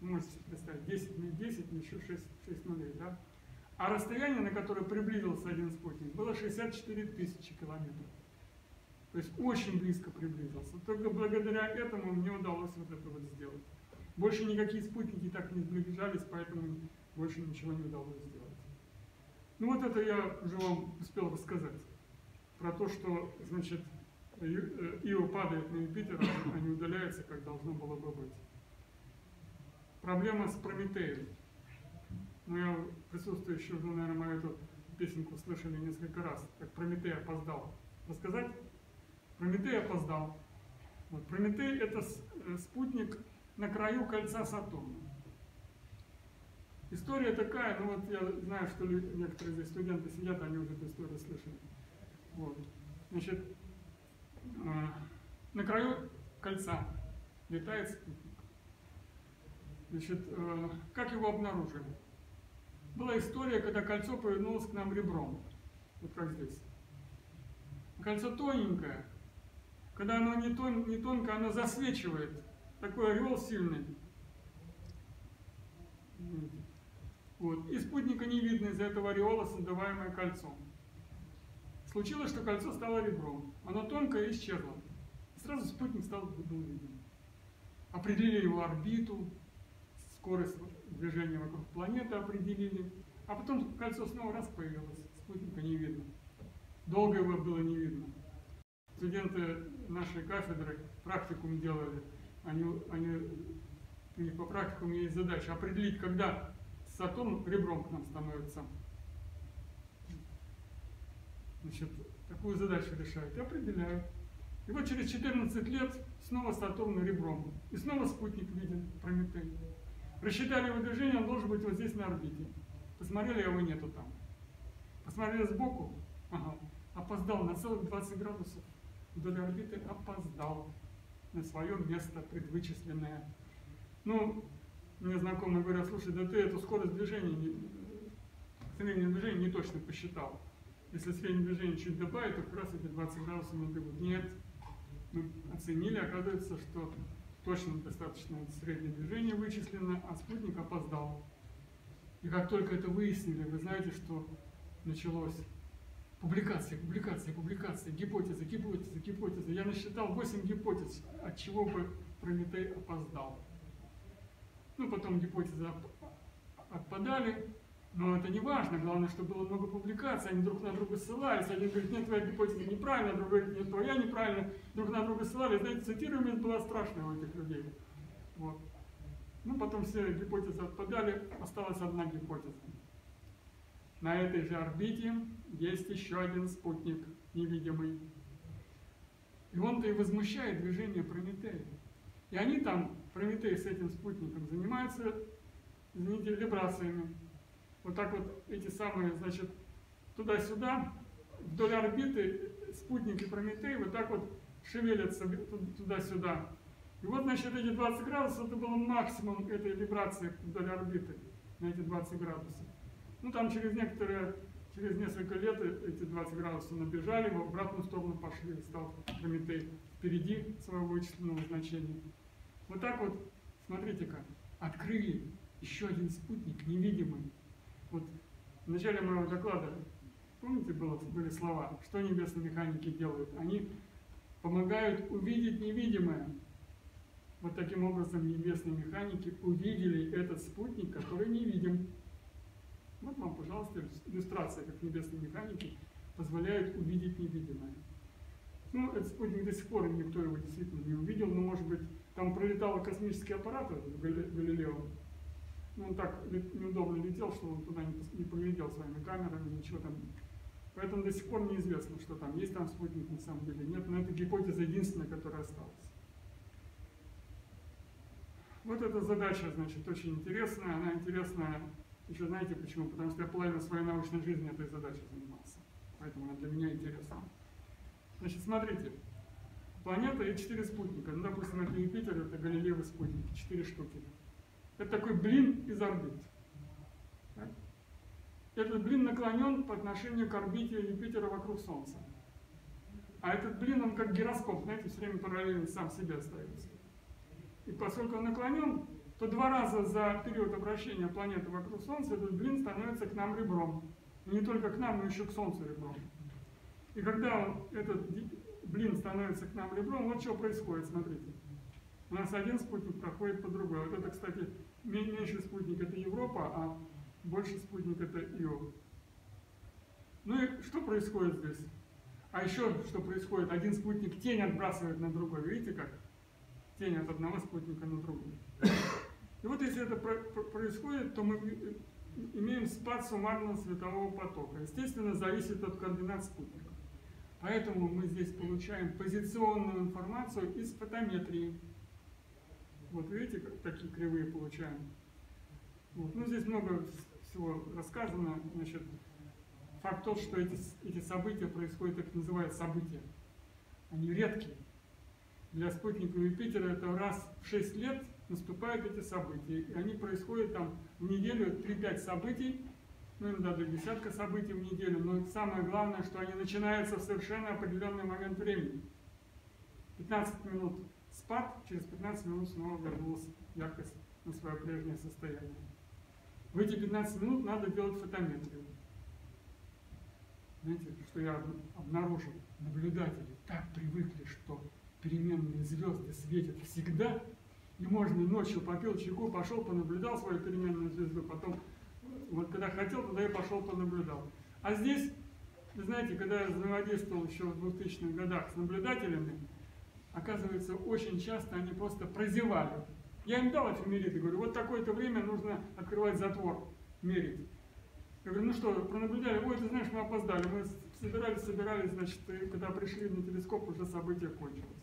A: Можете представить, 10 на 10, еще 6, 6 нулей, да? А расстояние, на которое приблизился один спутник, было 64 тысячи километров. То есть очень близко приблизился. Только благодаря этому мне удалось вот это вот сделать. Больше никакие спутники так не сближались, поэтому больше ничего не удалось сделать. Ну вот это я уже вам успел рассказать. Про то, что, значит, э, Ио падает на Юпитер, а не удаляется, как должно было бы быть. Проблема с Прометеем. Ну, я присутствующие уже, наверное, мою эту песенку слышали несколько раз, как Прометей опоздал. Рассказать? Прометей опоздал. Вот, Прометей – это э, спутник на краю кольца Сатурна. История такая, ну вот я знаю, что некоторые здесь студенты сидят, они уже эту историю слышали. Вот. Значит, а, на краю кольца летает спутник. Значит, э, как его обнаружили? Была история, когда кольцо повернулось к нам ребром. Вот как здесь. Кольцо тоненькое. Когда оно не, тон, не тонкое, оно засвечивает. Такой орел сильный. Видите? Вот. И спутника не видно из-за этого ореола, создаваемое кольцом. Случилось, что кольцо стало ребром. Оно тонкое и исчезло. И сразу спутник стал был виден. Определили его орбиту, скорость движения вокруг планеты определили. А потом кольцо снова раз появилось, спутника не видно. Долго его было не видно. Студенты нашей кафедры практикум делали. Они, они, у них по практикуму есть задача определить, когда Сатурн ребром к нам становится. Значит, такую задачу решают и определяют. И вот через 14 лет снова Сатурн ребром. И снова спутник виден, Прометей. Рассчитали его движение, он должен быть вот здесь на орбите. Посмотрели, его нету там. Посмотрели сбоку, ага, опоздал на целых 20 градусов вдоль орбиты, опоздал на свое место предвычисленное. Ну, мне знакомые говорят, слушай, да ты эту скорость движения, не, среднее движение не точно посчитал. Если среднее движение чуть добавить, то как раз эти 20 градусов не дадут. Нет, мы оценили, оказывается, что точно достаточно среднее движение вычислено, а спутник опоздал. И как только это выяснили, вы знаете, что началось публикация, публикация, публикация, гипотеза, гипотеза, гипотеза. Я насчитал 8 гипотез, от чего бы Прометей опоздал. Ну, потом гипотезы отпадали, но это не важно. Главное, чтобы было много публикаций, они друг на друга ссылались. Один говорит, нет, твоя гипотеза неправильная, другой говорит, нет, твоя неправильная. Друг на друга ссылались. Знаете, цитируемость была страшная у этих людей. Вот. Ну, потом все гипотезы отпадали, осталась одна гипотеза. На этой же орбите есть еще один спутник невидимый. И он-то и возмущает движение Прометея. И они там, Прометей с этим спутником, занимаются, извините, вибрациями. Вот так вот эти самые, значит, туда-сюда, вдоль орбиты спутник и Прометей вот так вот шевелятся ту- туда-сюда. И вот, значит, эти 20 градусов, это был максимум этой вибрации вдоль орбиты, на эти 20 градусов. Ну, там через некоторые, через несколько лет эти 20 градусов набежали, в обратную сторону пошли, стал Прометей впереди своего вычисленного значения. Вот так вот, смотрите-ка, открыли еще один спутник невидимый. Вот в начале моего доклада, помните, было, были слова, что небесные механики делают? Они помогают увидеть невидимое. Вот таким образом небесные механики увидели этот спутник, который не видим. Вот вам, пожалуйста, иллюстрация, как небесные механики позволяют увидеть невидимое. Ну, этот спутник до сих пор никто его действительно не увидел, но, может быть, там пролетал космический аппарат Галилео. Ну, он так неудобно летел, что он туда не поглядел своими камерами, ничего там Поэтому до сих пор неизвестно, что там есть там спутник на самом деле нет, но это гипотеза единственная, которая осталась. Вот эта задача, значит, очень интересная. Она интересная еще знаете почему? Потому что я половину своей научной жизни этой задачей занимался. Поэтому она для меня интересна. Значит, смотрите. Планета и четыре спутника. Ну, допустим, это Юпитер, это Галилеевы спутники, четыре штуки. Это такой блин из орбит. Этот блин наклонен по отношению к орбите Юпитера вокруг Солнца. А этот блин, он как гироскоп, знаете, все время параллельно сам себе остается. И поскольку он наклонен, то два раза за период обращения планеты вокруг Солнца этот блин становится к нам ребром. И не только к нам, но еще к Солнцу ребром. И когда этот блин становится к нам ребром, вот что происходит, смотрите. У нас один спутник проходит по другой. Вот это, кстати, меньший спутник это Европа, а больший спутник это Ио. Ну и что происходит здесь? А еще что происходит? Один спутник тень отбрасывает на другой. Видите как? Тень от одного спутника на другой. И вот если это происходит, то мы имеем спад суммарного светового потока. Естественно, зависит от координат спутника. Поэтому мы здесь получаем позиционную информацию из фотометрии. Вот видите, как такие кривые получаем. Вот. Ну, здесь много всего рассказано. Значит, факт тот, что эти, эти события происходят, так называют события. Они редкие. Для спутника Юпитера это раз в 6 лет наступают эти события. И они происходят там в неделю 3-5 событий, ну иногда до десятка событий в неделю, но самое главное, что они начинаются в совершенно определенный момент времени. 15 минут спад, через 15 минут снова вернулась яркость на свое прежнее состояние. В эти 15 минут надо делать фотометрию. Знаете, что я обнаружил? Наблюдатели так привыкли, что переменные звезды светят всегда, и можно ночью попил чайку, пошел, понаблюдал свою переменную звезду, потом, вот когда хотел, тогда и пошел, понаблюдал. А здесь, вы знаете, когда я взаимодействовал еще в 2000-х годах с наблюдателями, оказывается, очень часто они просто прозевали. Я им дал эфемериты, говорю, вот такое-то время нужно открывать затвор, мерить. Я говорю, ну что, пронаблюдали, ой, ты знаешь, мы опоздали, мы собирались, собирались, значит, и когда пришли на телескоп, уже событие кончилось.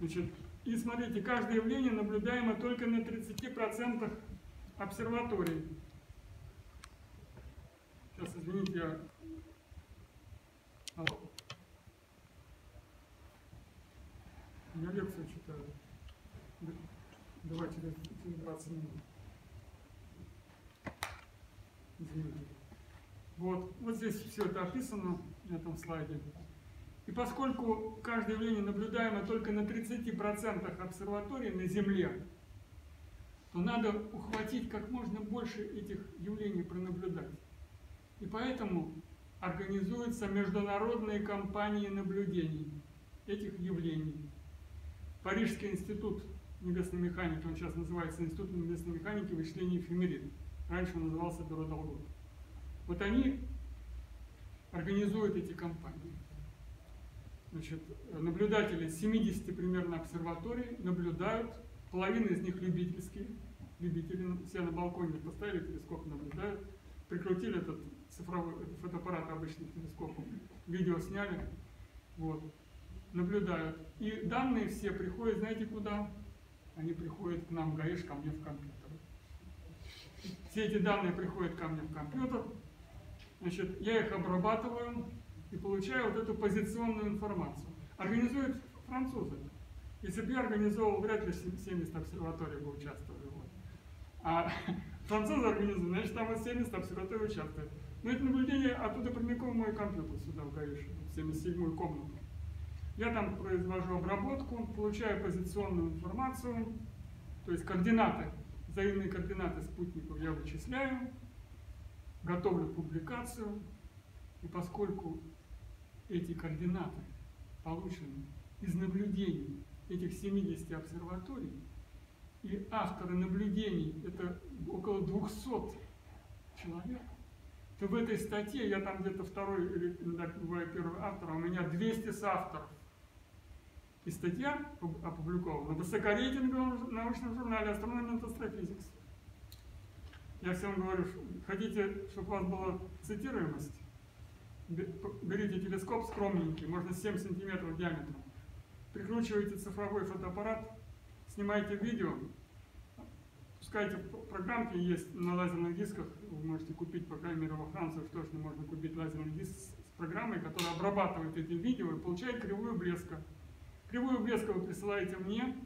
A: Значит, и смотрите, каждое явление наблюдаемо только на 30% обсерваторий. Сейчас, извините, я... Я лекцию читаю. Давайте через 20 минут. Извините. Вот, вот здесь все это описано на этом слайде. И поскольку каждое явление наблюдаемо только на 30% обсерваторий на Земле, то надо ухватить как можно больше этих явлений пронаблюдать. И поэтому организуются международные кампании наблюдений этих явлений. Парижский институт небесной механики, он сейчас называется Институт небесной механики вычисления эфемерид. Раньше он назывался Бюро долгов. Вот они организуют эти кампании. Значит, наблюдатели 70 примерно обсерваторий наблюдают, половина из них любительские, любители, все на балконе поставили телескоп, наблюдают, прикрутили этот цифровой фотоаппарат обычным телескопом, видео сняли, вот, наблюдают. И данные все приходят, знаете куда? Они приходят к нам, гаишь, ко мне в компьютер. Все эти данные приходят ко мне в компьютер, значит, я их обрабатываю, и получаю вот эту позиционную информацию. Организуют французы. Если бы я организовал, вряд ли 70 обсерваторий бы участвовали. Вот. А французы организуют, значит там вот 70 обсерваторий участвуют. Но это наблюдение оттуда прямиком мой компьютер сюда в Гаишу, в 77-ю комнату. Я там произвожу обработку, получаю позиционную информацию, то есть координаты, взаимные координаты спутников я вычисляю, готовлю публикацию, и поскольку эти координаты получены из наблюдений этих 70 обсерваторий, и авторы наблюдений это около 200 человек, то в этой статье, я там где-то второй или бываю первый автор, а у меня 200 соавторов. И статья опубликована в высокорейтинговом научном журнале Astronomy and Astrophysics. Я всем говорю, хотите, чтобы у вас была цитируемость? Берите телескоп скромненький, можно 7 сантиметров диаметром. Прикручиваете цифровой фотоаппарат, снимаете видео, пускайте программки есть на лазерных дисках, вы можете купить, по крайней мере, во Франции уж точно можно купить лазерный диск с программой, которая обрабатывает эти видео и получает кривую блеска. Кривую блеска вы присылаете мне,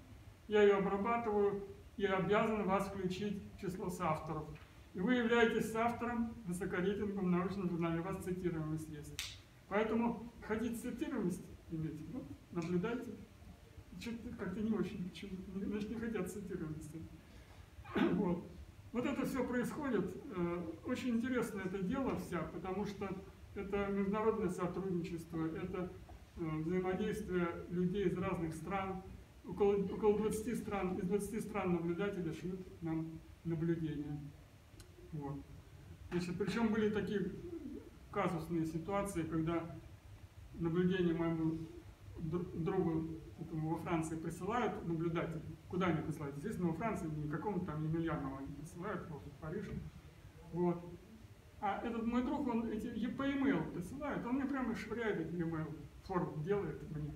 A: я ее обрабатываю и обязан вас включить в число соавторов. И вы являетесь соавтором высокорейтинговом научном журнале, вас цитируемость есть. Поэтому хотите цитируемость иметь, вот, наблюдайте. Как-то не очень, значит, не хотят цитируемости. Вот. Вот это все происходит. Э, Очень интересно это дело вся, потому что это международное сотрудничество, это э, взаимодействие людей из разных стран. Около, около 20 стран, из 20 стран наблюдатели шлют нам наблюдения. Вот. Значит, причем были такие казусные ситуации, когда наблюдение моему другу этому во Франции присылают наблюдатель. Куда они присылают? Естественно, во Франции, не какому-то там Емельянову они присылают, вот, в Париж. Вот. А этот мой друг, он эти по e-mail присылает, он мне прямо швыряет эти e-mail, форм делает мне.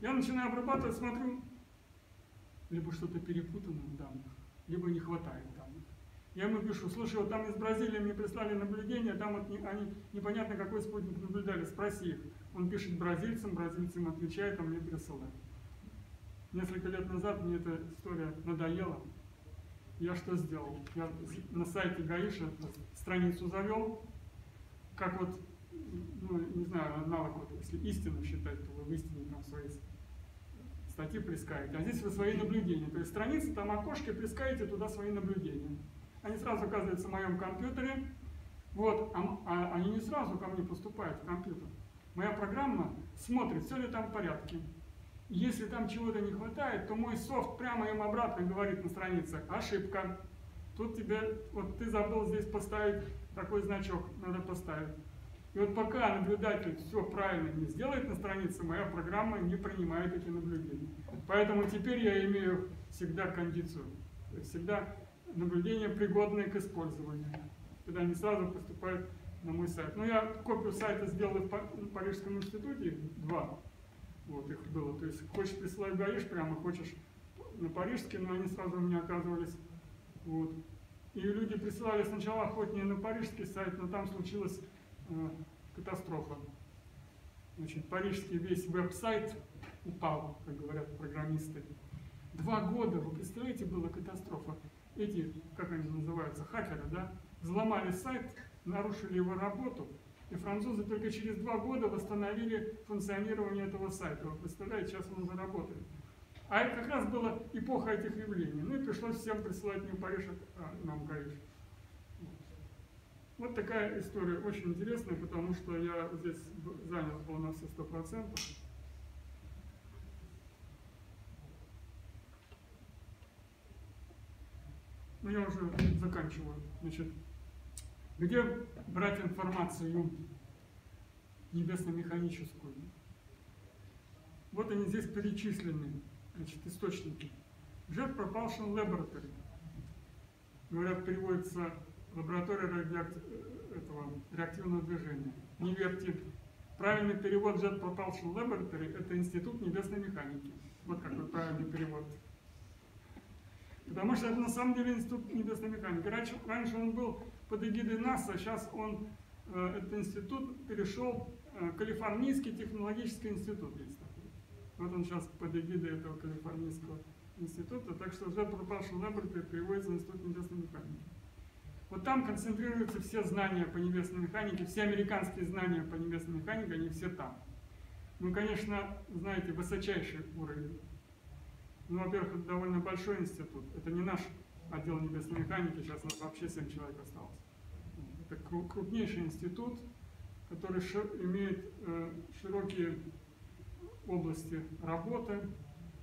A: Я начинаю обрабатывать, смотрю, либо что-то перепутано в данных, либо не хватает данных. Я ему пишу, слушай, вот там из Бразилии мне прислали наблюдение, там вот не- они непонятно какой спутник наблюдали, спроси их. Он пишет бразильцам, бразильцы им отвечают, а мне присылают. Несколько лет назад мне эта история надоела. Я что сделал? Я на сайте Гаиша страницу завел, как вот, ну, не знаю, аналог, вот, если истину считать, то вы в истине там свои статьи прискаете, а здесь вы свои наблюдения. То есть страница, там окошки, прискаете туда свои наблюдения. Они сразу оказываются в моем компьютере, вот, а, а они не сразу ко мне поступают в компьютер. Моя программа смотрит, все ли там в порядке. Если там чего-то не хватает, то мой софт прямо им обратно говорит на странице, ошибка. Тут тебе, вот ты забыл здесь поставить такой значок, надо поставить. И вот пока наблюдатель все правильно не сделает на странице, моя программа не принимает эти наблюдения. Поэтому теперь я имею всегда кондицию. Всегда наблюдения, пригодные к использованию. Когда они сразу поступают на мой сайт. Но я копию сайта сделал в Па- в Парижском институте, два. Вот их было. То есть хочешь присылай в Гаиш прямо, хочешь на парижский, но они сразу у меня оказывались. Вот. И люди присылали сначала охотнее на парижский сайт, но там случилась э, катастрофа. Значит, парижский весь веб-сайт упал, как говорят программисты. Два года, вы представляете, была катастрофа. Эти, как они называются, хакеры, да, взломали сайт, нарушили его работу, и французы только через два года восстановили функционирование этого сайта. Вы представляете, сейчас он уже работает. А это как раз была эпоха этих явлений. Ну и пришлось всем присылать не Париж, а нам Гаиш. Вот такая история, очень интересная, потому что я здесь занял был на все сто процентов. Ну, я уже заканчиваю. Значит, где брать информацию небесно-механическую? Вот они здесь перечислены, значит, источники. Jet Propulsion Laboratory. Говорят, переводится лаборатория радиоакти- э, этого реактивного движения. Не верьте. Правильный перевод Jet Propulsion Laboratory – это Институт небесной механики. Вот какой правильный перевод. Потому что это на самом деле институт небесной механики. Раньше, раньше он был под эгидой НАСА, сейчас он, э, этот институт перешел, э, Калифорнийский технологический институт есть такой. Вот он сейчас под эгидой этого Калифорнийского института. Так что Jet Propulsion Laboratory переводится в Институт небесной механики. Вот там концентрируются все знания по небесной механике, все американские знания по небесной механике, они все там. Ну, конечно, знаете, высочайший уровень. Ну, во-первых, это довольно большой институт. Это не наш отдел небесной механики, сейчас у нас вообще 7 человек осталось. Это кру- крупнейший институт, который имеет э, широкие области работы,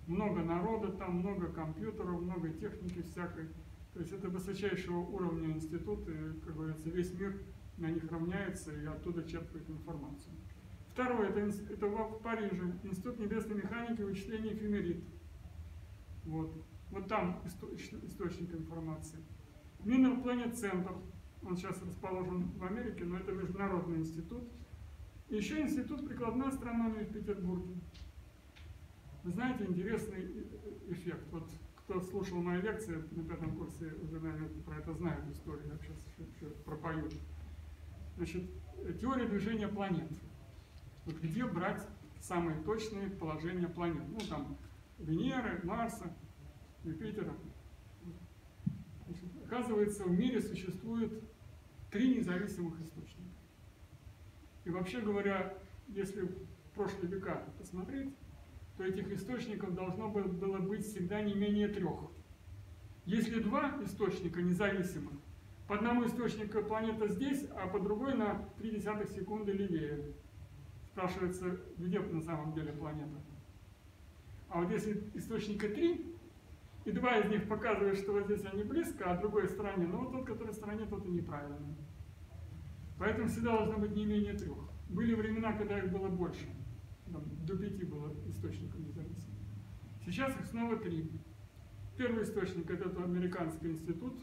A: много народа там, много компьютеров, много техники всякой. То есть это высочайшего уровня институт, и, как говорится, весь мир на них равняется и оттуда черпает информацию. Второе, это, это в Париже, Институт небесной механики вычисления эфемерид. Вот. Вот там исто- источник информации. Mineral Planet Center, он сейчас расположен в Америке, но это международный институт. Еще институт прикладной астрономии в Петербурге. Вы знаете, интересный э- эффект. Вот кто слушал мои лекции на пятом курсе, уже, наверное, про это знают историю, я сейчас еще, еще пропою. Значит, теория движения планет. Вот где брать самые точные положения планет? Ну, там, Венеры, Марса, Юпитера. Значит, оказывается, в мире существует три независимых источника. И вообще говоря, если в прошлые века посмотреть, то этих источников должно бы- было быть всегда не менее трех. Если два источника независимых, по одному источнику планета здесь, а по другой на 0,3 секунды левее. Спрашивается, где на самом деле планета? А вот если источника три, и два из них показывают, что вот здесь они близко, а другой стороне, ну вот тот, который в стороне, тот и неправильно. Поэтому всегда должно быть не менее трех. Были времена, когда их было больше. Там, до пяти было источников независимых. Сейчас их снова три. Первый источник это тот американский институт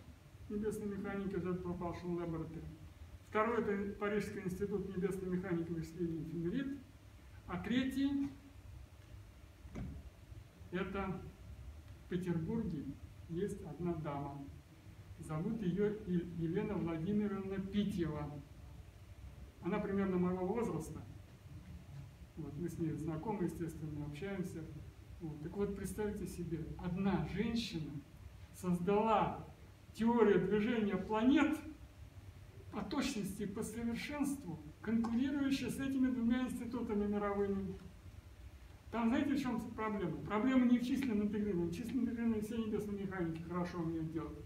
A: небесной механики, Jet Propulsion Laboratory. Второй это Парижский институт небесной механики вычислений Фемерит. А третий это в Петербурге есть одна дама. Зовут ее Елена Владимировна Питьева. Она примерно моего возраста. Вот, мы с ней знакомы, естественно, общаемся. Вот. Так вот, представьте себе, одна женщина создала теорию движения планет по точности и по совершенству, конкурирующая с этими двумя институтами мировыми. Там знаете, в чем проблема? Проблема не в численном интегрировании. Численно интегрированные все небесные механики хорошо умеют делать.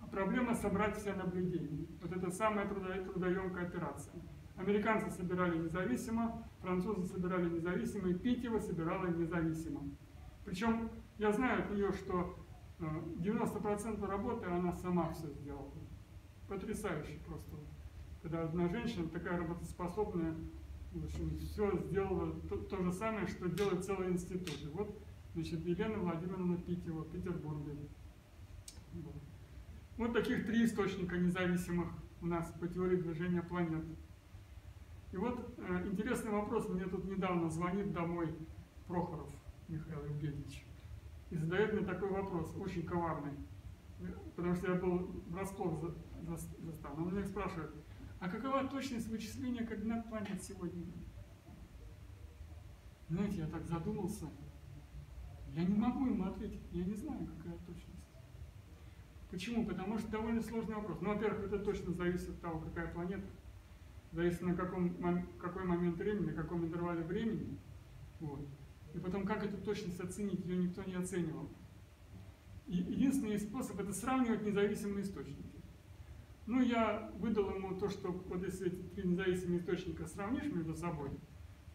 A: А проблема собрать все наблюдения. Вот это самая трудо- трудоемкая операция. Американцы собирали независимо, французы собирали независимо, и Питева собирала независимо. Причем я знаю от нее, что э, 90% работы она сама все сделала. Потрясающе просто. Когда одна женщина такая работоспособная, в общем, все сделала то, то же самое, что делает целый институт. И вот, значит, Елена Владимировна Питева Петербурге. Вот. Вот таких три источника независимых у нас по теории движения планет. И вот э, интересный вопрос. Мне тут недавно звонит домой Прохоров Михаил Евгеньевич и задает мне такой вопрос, очень коварный. Потому что я был врасплох за, за- застал. Он меня спрашивает, а какова точность вычисления координат планет сегодня? Знаете, я так задумался. Я не могу ему ответить, я не знаю, какая точность. Почему? Потому что довольно сложный вопрос. Ну, во-первых, это точно зависит от того, какая планета. Зависит на каком, какой момент времени, на каком интервале времени. Вот. И потом, как эту точность оценить, ее никто не оценивал. И единственный способ это сравнивать независимые источники. Ну, я выдал ему то, что вот если эти три независимые источника сравнишь между собой,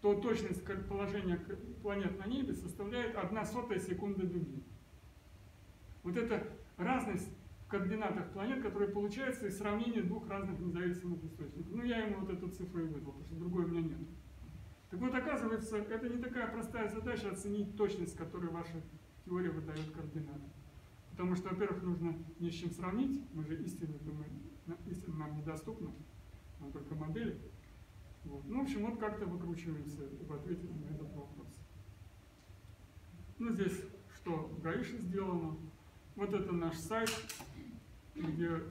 A: то точность положения планет на небе составляет 1 сотая секунды дуги. Вот это разность в координатах планет, которая получается из сравнения двух разных независимых источников. Ну, я ему вот эту цифру и выдал, потому что другой у меня нет. Так вот, оказывается, это не такая простая задача оценить точность, которую ваша теория выдает координаты. Потому что, во-первых, нужно не с чем сравнить, мы же истину думаем, истина нам недоступна, нам только модели. Вот. Ну, в общем, вот как-то выкручиваемся в ответе на этот вопрос. Ну, здесь что в Гаише сделано. Вот это наш сайт, где э,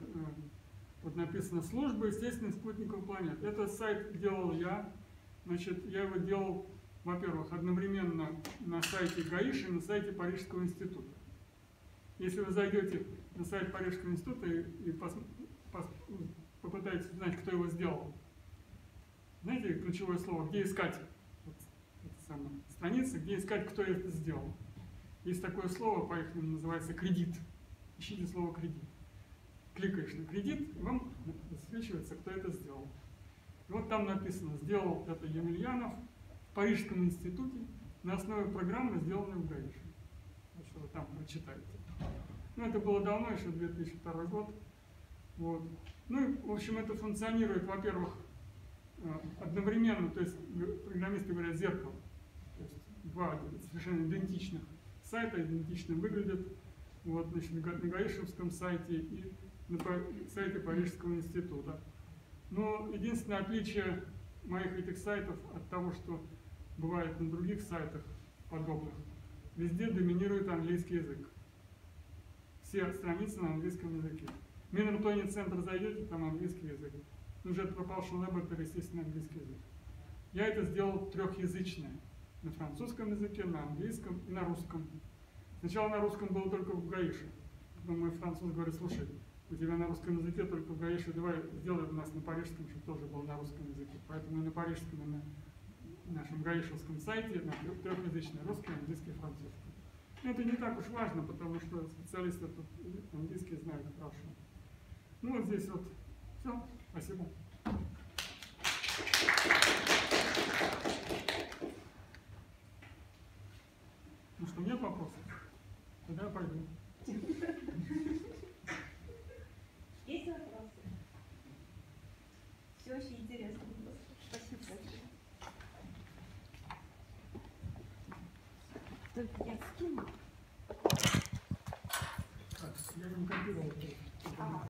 A: вот написано «Служба естественных спутников планет». Этот сайт делал я. Значит, я его делал, во-первых, одновременно на сайте Гаиши и на сайте Парижского института. Если вы зайдете на сайт Парижского института и, и попытаетесь узнать, кто его сделал, знаете ключевое слово, где искать? Вот, это самое, страница, где искать, кто это сделал. Есть такое слово, по их называется кредит. Ищите слово кредит. Кликаешь на кредит, и вам высвечивается, кто это сделал. И вот там написано, сделал это Емельянов в Парижском институте на основе программы, сделанной в Гаише. Вот что вы там прочитаете. Ну, это было давно, еще 2002 год. Вот. Ну, в общем, это функционирует, во-первых, э, одновременно, то есть программисты говорят зеркало. То есть два совершенно идентичных сайта, идентично выглядят. Вот, значит, на Га- на Гаишевском сайте и на сайте Парижского института. Но единственное отличие моих этих сайтов от того, что бывает на других сайтах подобных, везде доминирует английский язык. Все страницы на английском языке. Минртоне центр зайдете, там английский язык. Ну, Jet Propulsion Laboratory, естественно, английский язык. Я это сделал трехязычное. На французском языке, на английском и на русском. Сначала на русском было только в Гаише. Потом мой француз говорит, слушай, у тебя на русском языке только в Гаише, давай сделай у нас на парижском, чтобы тоже был на русском языке. Поэтому и на парижском, и на нашем гаишевском сайте на трехязычный русский, английский, французский. Но это не так уж важно, потому что специалисты тут английский знают хорошо. Ну вот здесь вот все. Спасибо. Ну что, нет вопросов? Тогда я пойду.
D: Есть вопросы? Все очень интересно было. Спасибо большое. Только я скину.
A: Так, я не копировал.